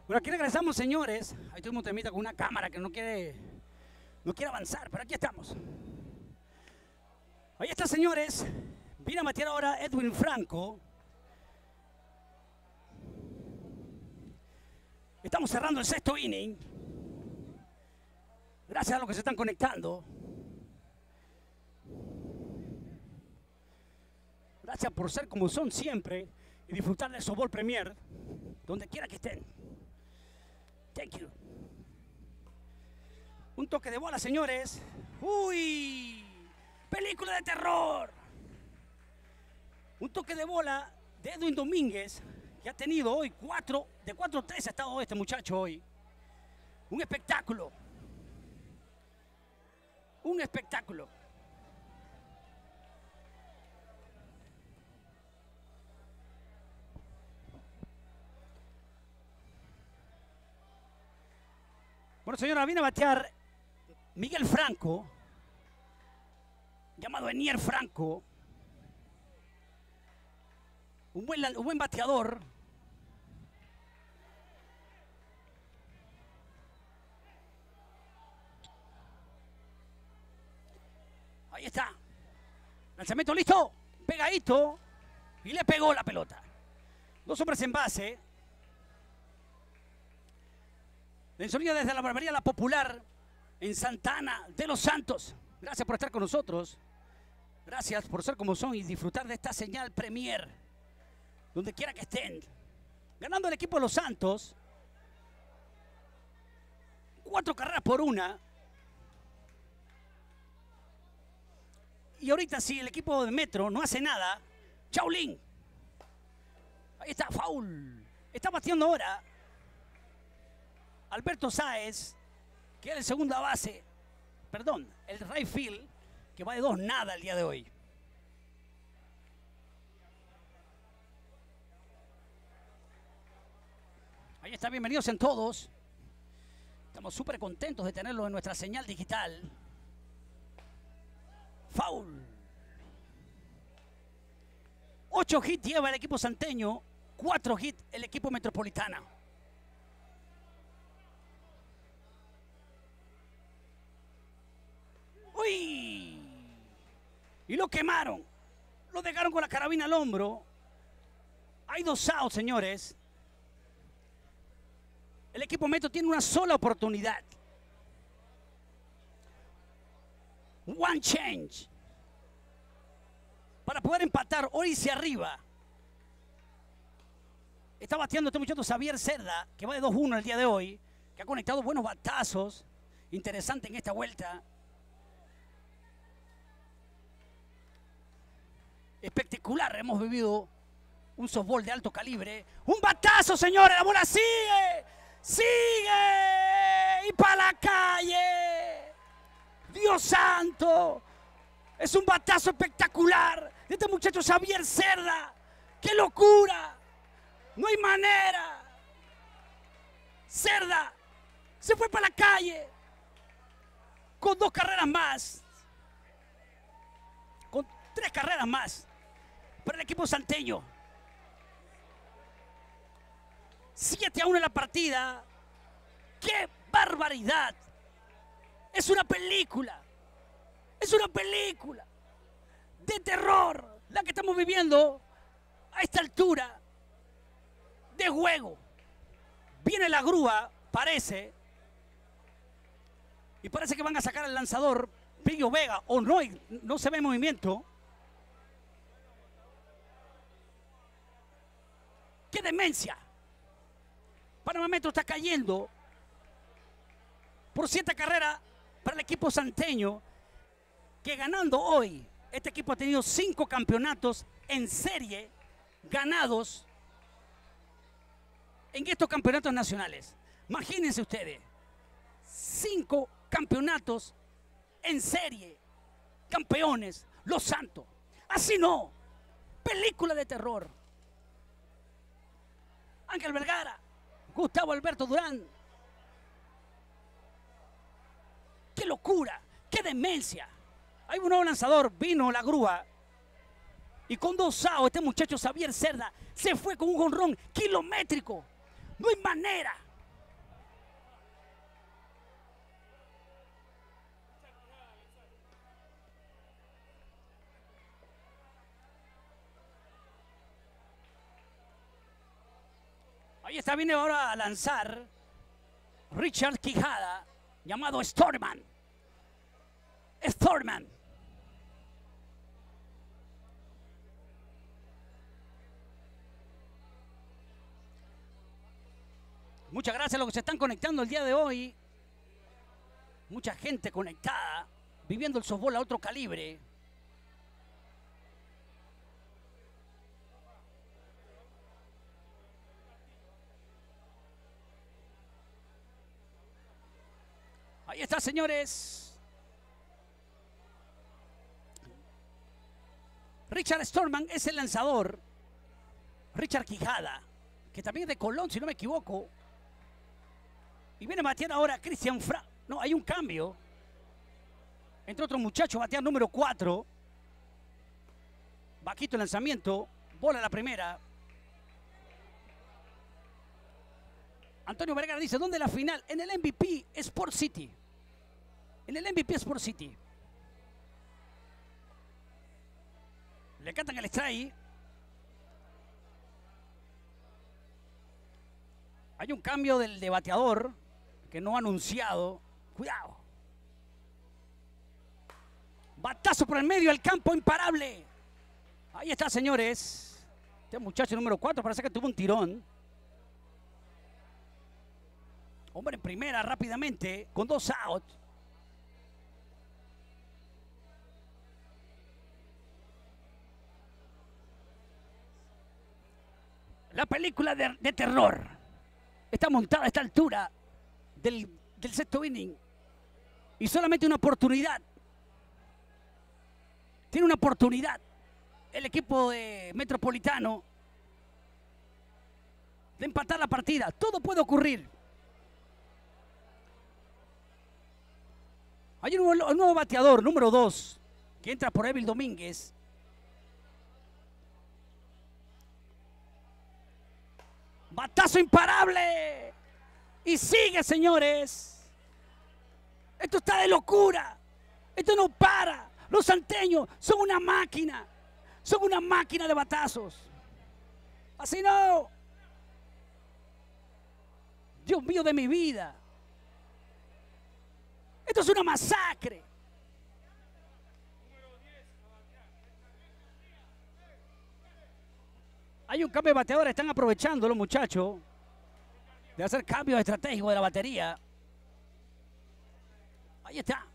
Bueno, aquí regresamos, señores. Ahí tuvimos un temita con una cámara que no quiere, no quiere avanzar, pero aquí estamos. Ahí está, señores. Viene a batear ahora Edwin Franco. Estamos cerrando el sexto inning. Gracias a los que se están conectando. Gracias por ser como son siempre y disfrutar del Sobol Premier, donde quiera que estén. Thank you. Un toque de bola, señores. Uy, película de terror. Un toque de bola de Edwin Domínguez, que ha tenido hoy cuatro, de 4-3 ha estado este muchacho hoy. Un espectáculo. Un espectáculo. Bueno, señora, viene a batear Miguel Franco, llamado Enier Franco. Un buen, un buen bateador. Ahí está. Lanzamiento listo. Pegadito. Y le pegó la pelota. Dos hombres en base. Lenzoría desde la barbería La Popular en Santana de los Santos. Gracias por estar con nosotros. Gracias por ser como son y disfrutar de esta señal Premier. Donde quiera que estén. Ganando el equipo de los Santos. Cuatro carreras por una. Y ahorita si el equipo de Metro no hace nada, Chaulín. Ahí está, foul. Está batiendo ahora Alberto Sáez, que es el segunda base, perdón, el right field, que va de dos nada el día de hoy. Ahí está, bienvenidos en todos. Estamos súper contentos de tenerlo en nuestra señal digital. Foul. Ocho hits lleva el equipo santeño, cuatro hits el equipo metropolitana. Y lo quemaron. Lo dejaron con la carabina al hombro. Hay dos outs, señores. El equipo Metro tiene una sola oportunidad. One change. Para poder empatar o irse arriba. Está bateando este muchacho Xavier Cerda, que va de 2-1 el día de hoy, que ha conectado buenos batazos. Interesante en esta vuelta. Espectacular. Hemos vivido un softball de alto calibre. Un batazo, señores. La bola sigue. Sigue. Y para la calle. Dios santo. Es un batazo espectacular este muchacho Xavier Cerda. ¡Qué locura! No hay manera. Cerda se fue para la calle con dos carreras más. Con tres carreras más para el equipo santeño. 7 a 1 en la partida. ¡Qué barbaridad! Es una película. Es una película de terror la que estamos viviendo a esta altura de juego. Viene la grúa, parece, y parece que van a sacar al lanzador Pillo Vega, o no, no se ve movimiento. ¡Qué demencia! Panamá Metro está cayendo por siete carreras para el equipo santeño, que ganando hoy, este equipo ha tenido cinco campeonatos en serie ganados en estos campeonatos nacionales. Imagínense ustedes, cinco campeonatos en serie, campeones, los santos. Así no, película de terror. Ángel Vergara, Gustavo Alberto Durán. ¡Qué locura! ¡Qué demencia! Hay un nuevo lanzador, vino la grúa. Y con dos sao, este muchacho Xavier Cerda se fue con un jonrón kilométrico. No hay manera. Ahí está, viene ahora a lanzar Richard Quijada, llamado Storman. Storman. Muchas gracias a los que se están conectando el día de hoy. Mucha gente conectada, viviendo el softball a otro calibre. Ahí está, señores. Richard Storman es el lanzador. Richard Quijada, que también es de Colón, si no me equivoco. Y viene a batear ahora Cristian Fra. No, hay un cambio. Entre otro muchacho, batea número 4. Vaquito el lanzamiento. Bola la primera. Antonio Vergara dice, ¿dónde la final? En el MVP Sport City. En el MVP Sport City. Le cantan el strike. Hay un cambio del debateador que no ha anunciado. Cuidado. Batazo por el medio del campo, imparable. Ahí está, señores. Este muchacho número 4 parece que tuvo un tirón. Hombre en primera rápidamente, con dos outs. La película de, terror está montada a esta altura del, sexto inning. Y solamente una oportunidad. Tiene una oportunidad el equipo de Metropolitano de empatar la partida. Todo puede ocurrir. Hay un nuevo, un nuevo bateador, número 2, que entra por Evil Domínguez. Batazo imparable. Y sigue, señores. Esto está de locura. Esto no para. Los santeños son una máquina. Son una máquina de batazos. Así no. Dios mío de mi vida. Esto es una masacre. Hay un cambio de bateadores, están aprovechando los muchachos de hacer cambios estratégicos de la batería. Ahí está.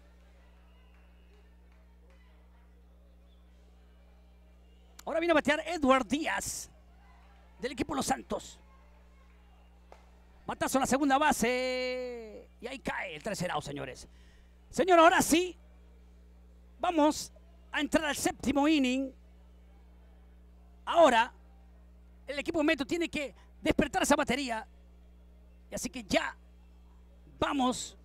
Ahora viene a batear Edward Díaz del equipo Los Santos. Matazo a la segunda base. Y ahí cae el tercer out, señores. Señor, ahora sí. Vamos a entrar al séptimo inning. Ahora, el equipo Metro tiene que despertar esa batería. Y así que ya vamos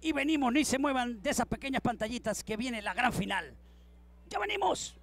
y venimos. Ni se muevan de esas pequeñas pantallitas que viene la gran final. Ya venimos.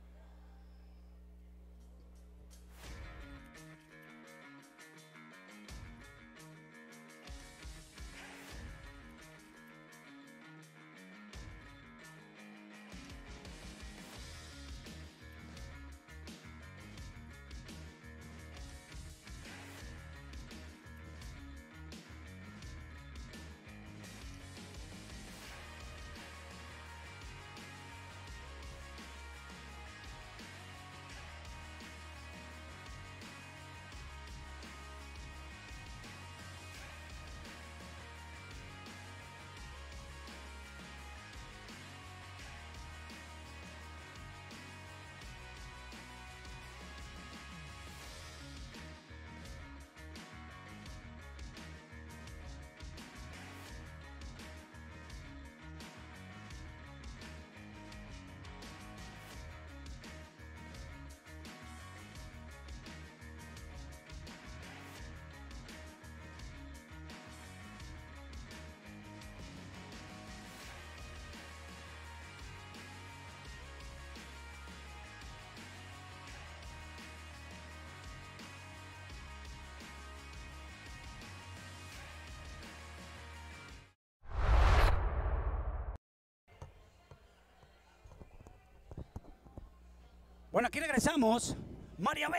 Bueno, aquí regresamos. María B.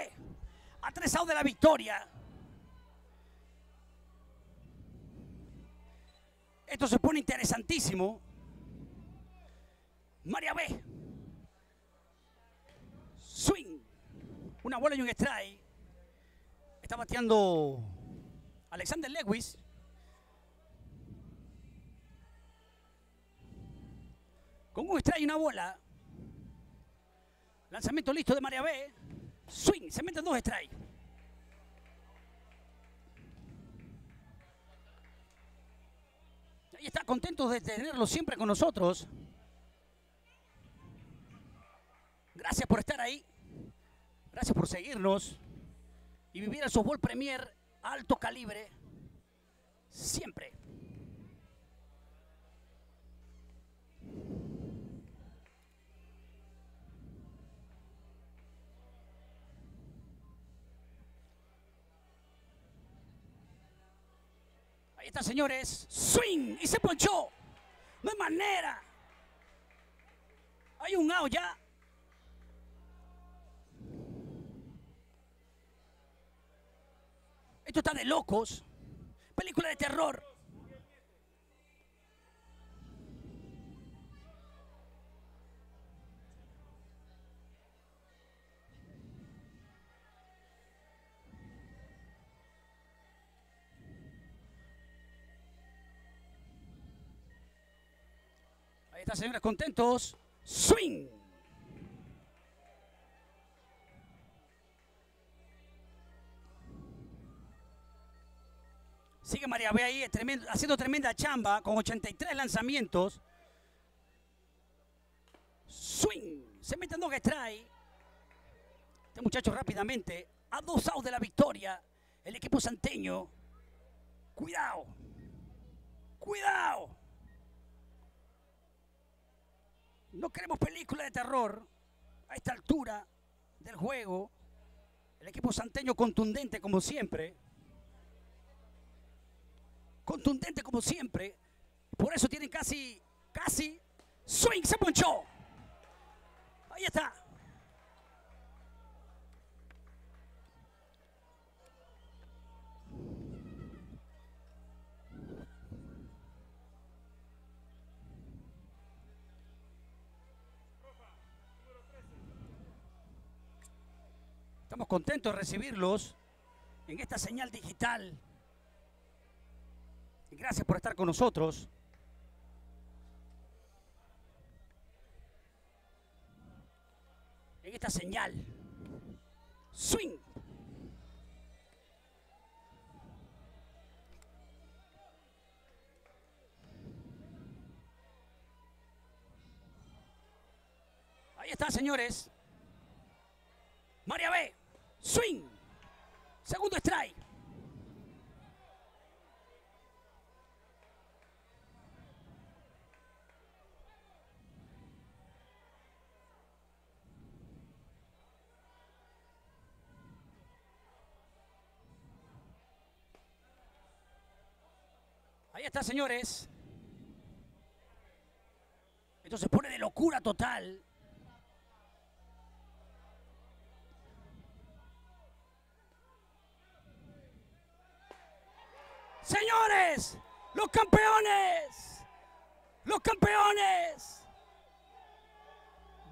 Atresado de la victoria. Esto se pone interesantísimo. María B. Swing. Una bola y un strike. Está bateando Alexander Lewis. Con un strike y una bola. Lanzamiento listo de María B. Swing. Se meten dos strikes. Ahí está contento de tenerlo siempre con nosotros. Gracias por estar ahí. Gracias por seguirnos y vivir el softball Premier alto calibre siempre. Ahí está, señores. Swing y se ponchó. No hay manera. Hay un out ya. Esto está de locos. Película de terror. Está, señores, contentos. Swing. Sigue María B ahí haciendo tremenda chamba con 83 lanzamientos. Swing. Se meten dos strike. Este muchacho rápidamente a dos outs de la victoria. El equipo santeño. Cuidado. Cuidado. No queremos película de terror a esta altura del juego. El equipo santeño contundente como siempre contundente como siempre. Por eso tienen casi, casi, swing, se ponchó. Ahí está. Estamos contentos de recibirlos en esta señal digital. Y Gracias por estar con nosotros. En esta señal. Swing. Ahí está, señores. María B. Swing. Segundo strike. Ahí está, señores. Esto se pone de locura total. Señores, los campeones, los campeones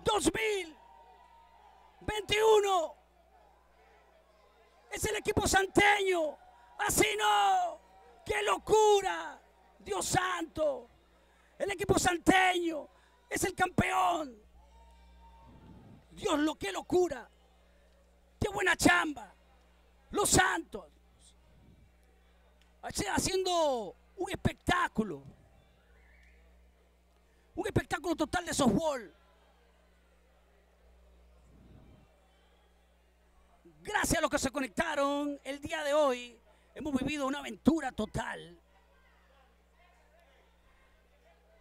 2021 es el equipo santeño. Así no, qué locura, Dios santo. El equipo santeño es el campeón. Dios, lo qué locura. Qué buena chamba. Los santos. Haciendo un espectáculo. Un espectáculo total de softball. Gracias a los que se conectaron el día de hoy, hemos vivido una aventura total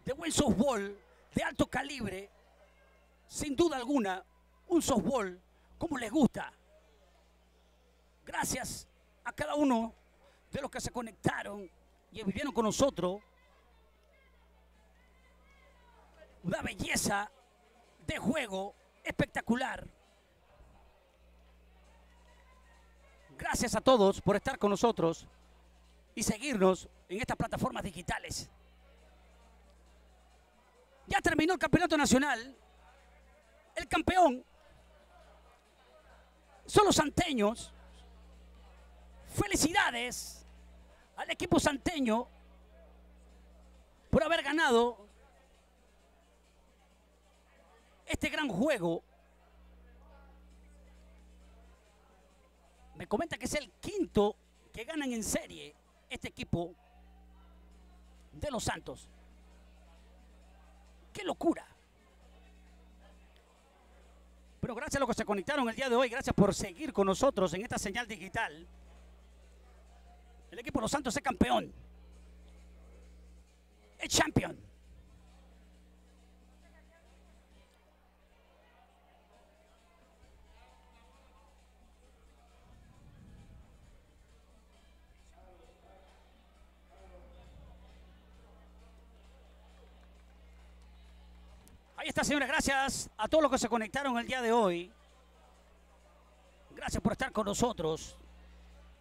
de buen softball, de alto calibre, sin duda alguna, un softball como les gusta. Gracias a cada uno de los que se conectaron y vivieron con nosotros. Una belleza de juego espectacular. Gracias a todos por estar con nosotros y seguirnos en estas plataformas digitales. Ya terminó el campeonato nacional. El campeón son los santeños. Felicidades al equipo santeño por haber ganado este gran juego. Me comenta que es el quinto que ganan en serie este equipo de los Santos. ¡Qué locura! Pero gracias a los que se conectaron el día de hoy, gracias por seguir con nosotros en esta señal digital. El equipo de los Santos es campeón. Es champion. Ahí está, señores. Gracias a todos los que se conectaron el día de hoy. Gracias por estar con nosotros.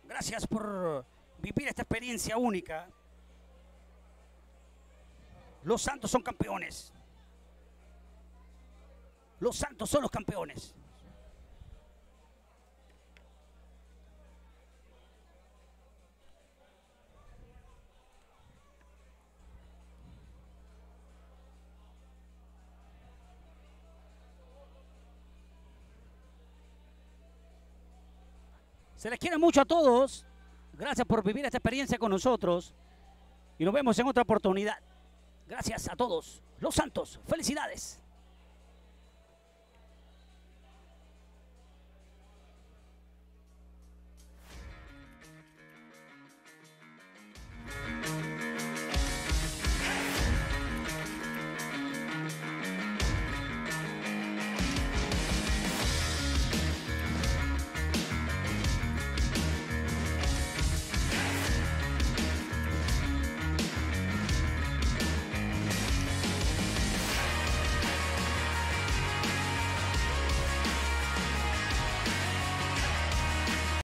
Gracias por vivir esta experiencia única. Los Santos son campeones. Los Santos son los campeones. Se les quiere mucho a todos. Gracias por vivir esta experiencia con nosotros. Y nos vemos en otra oportunidad. Gracias a todos. Los Santos, felicidades.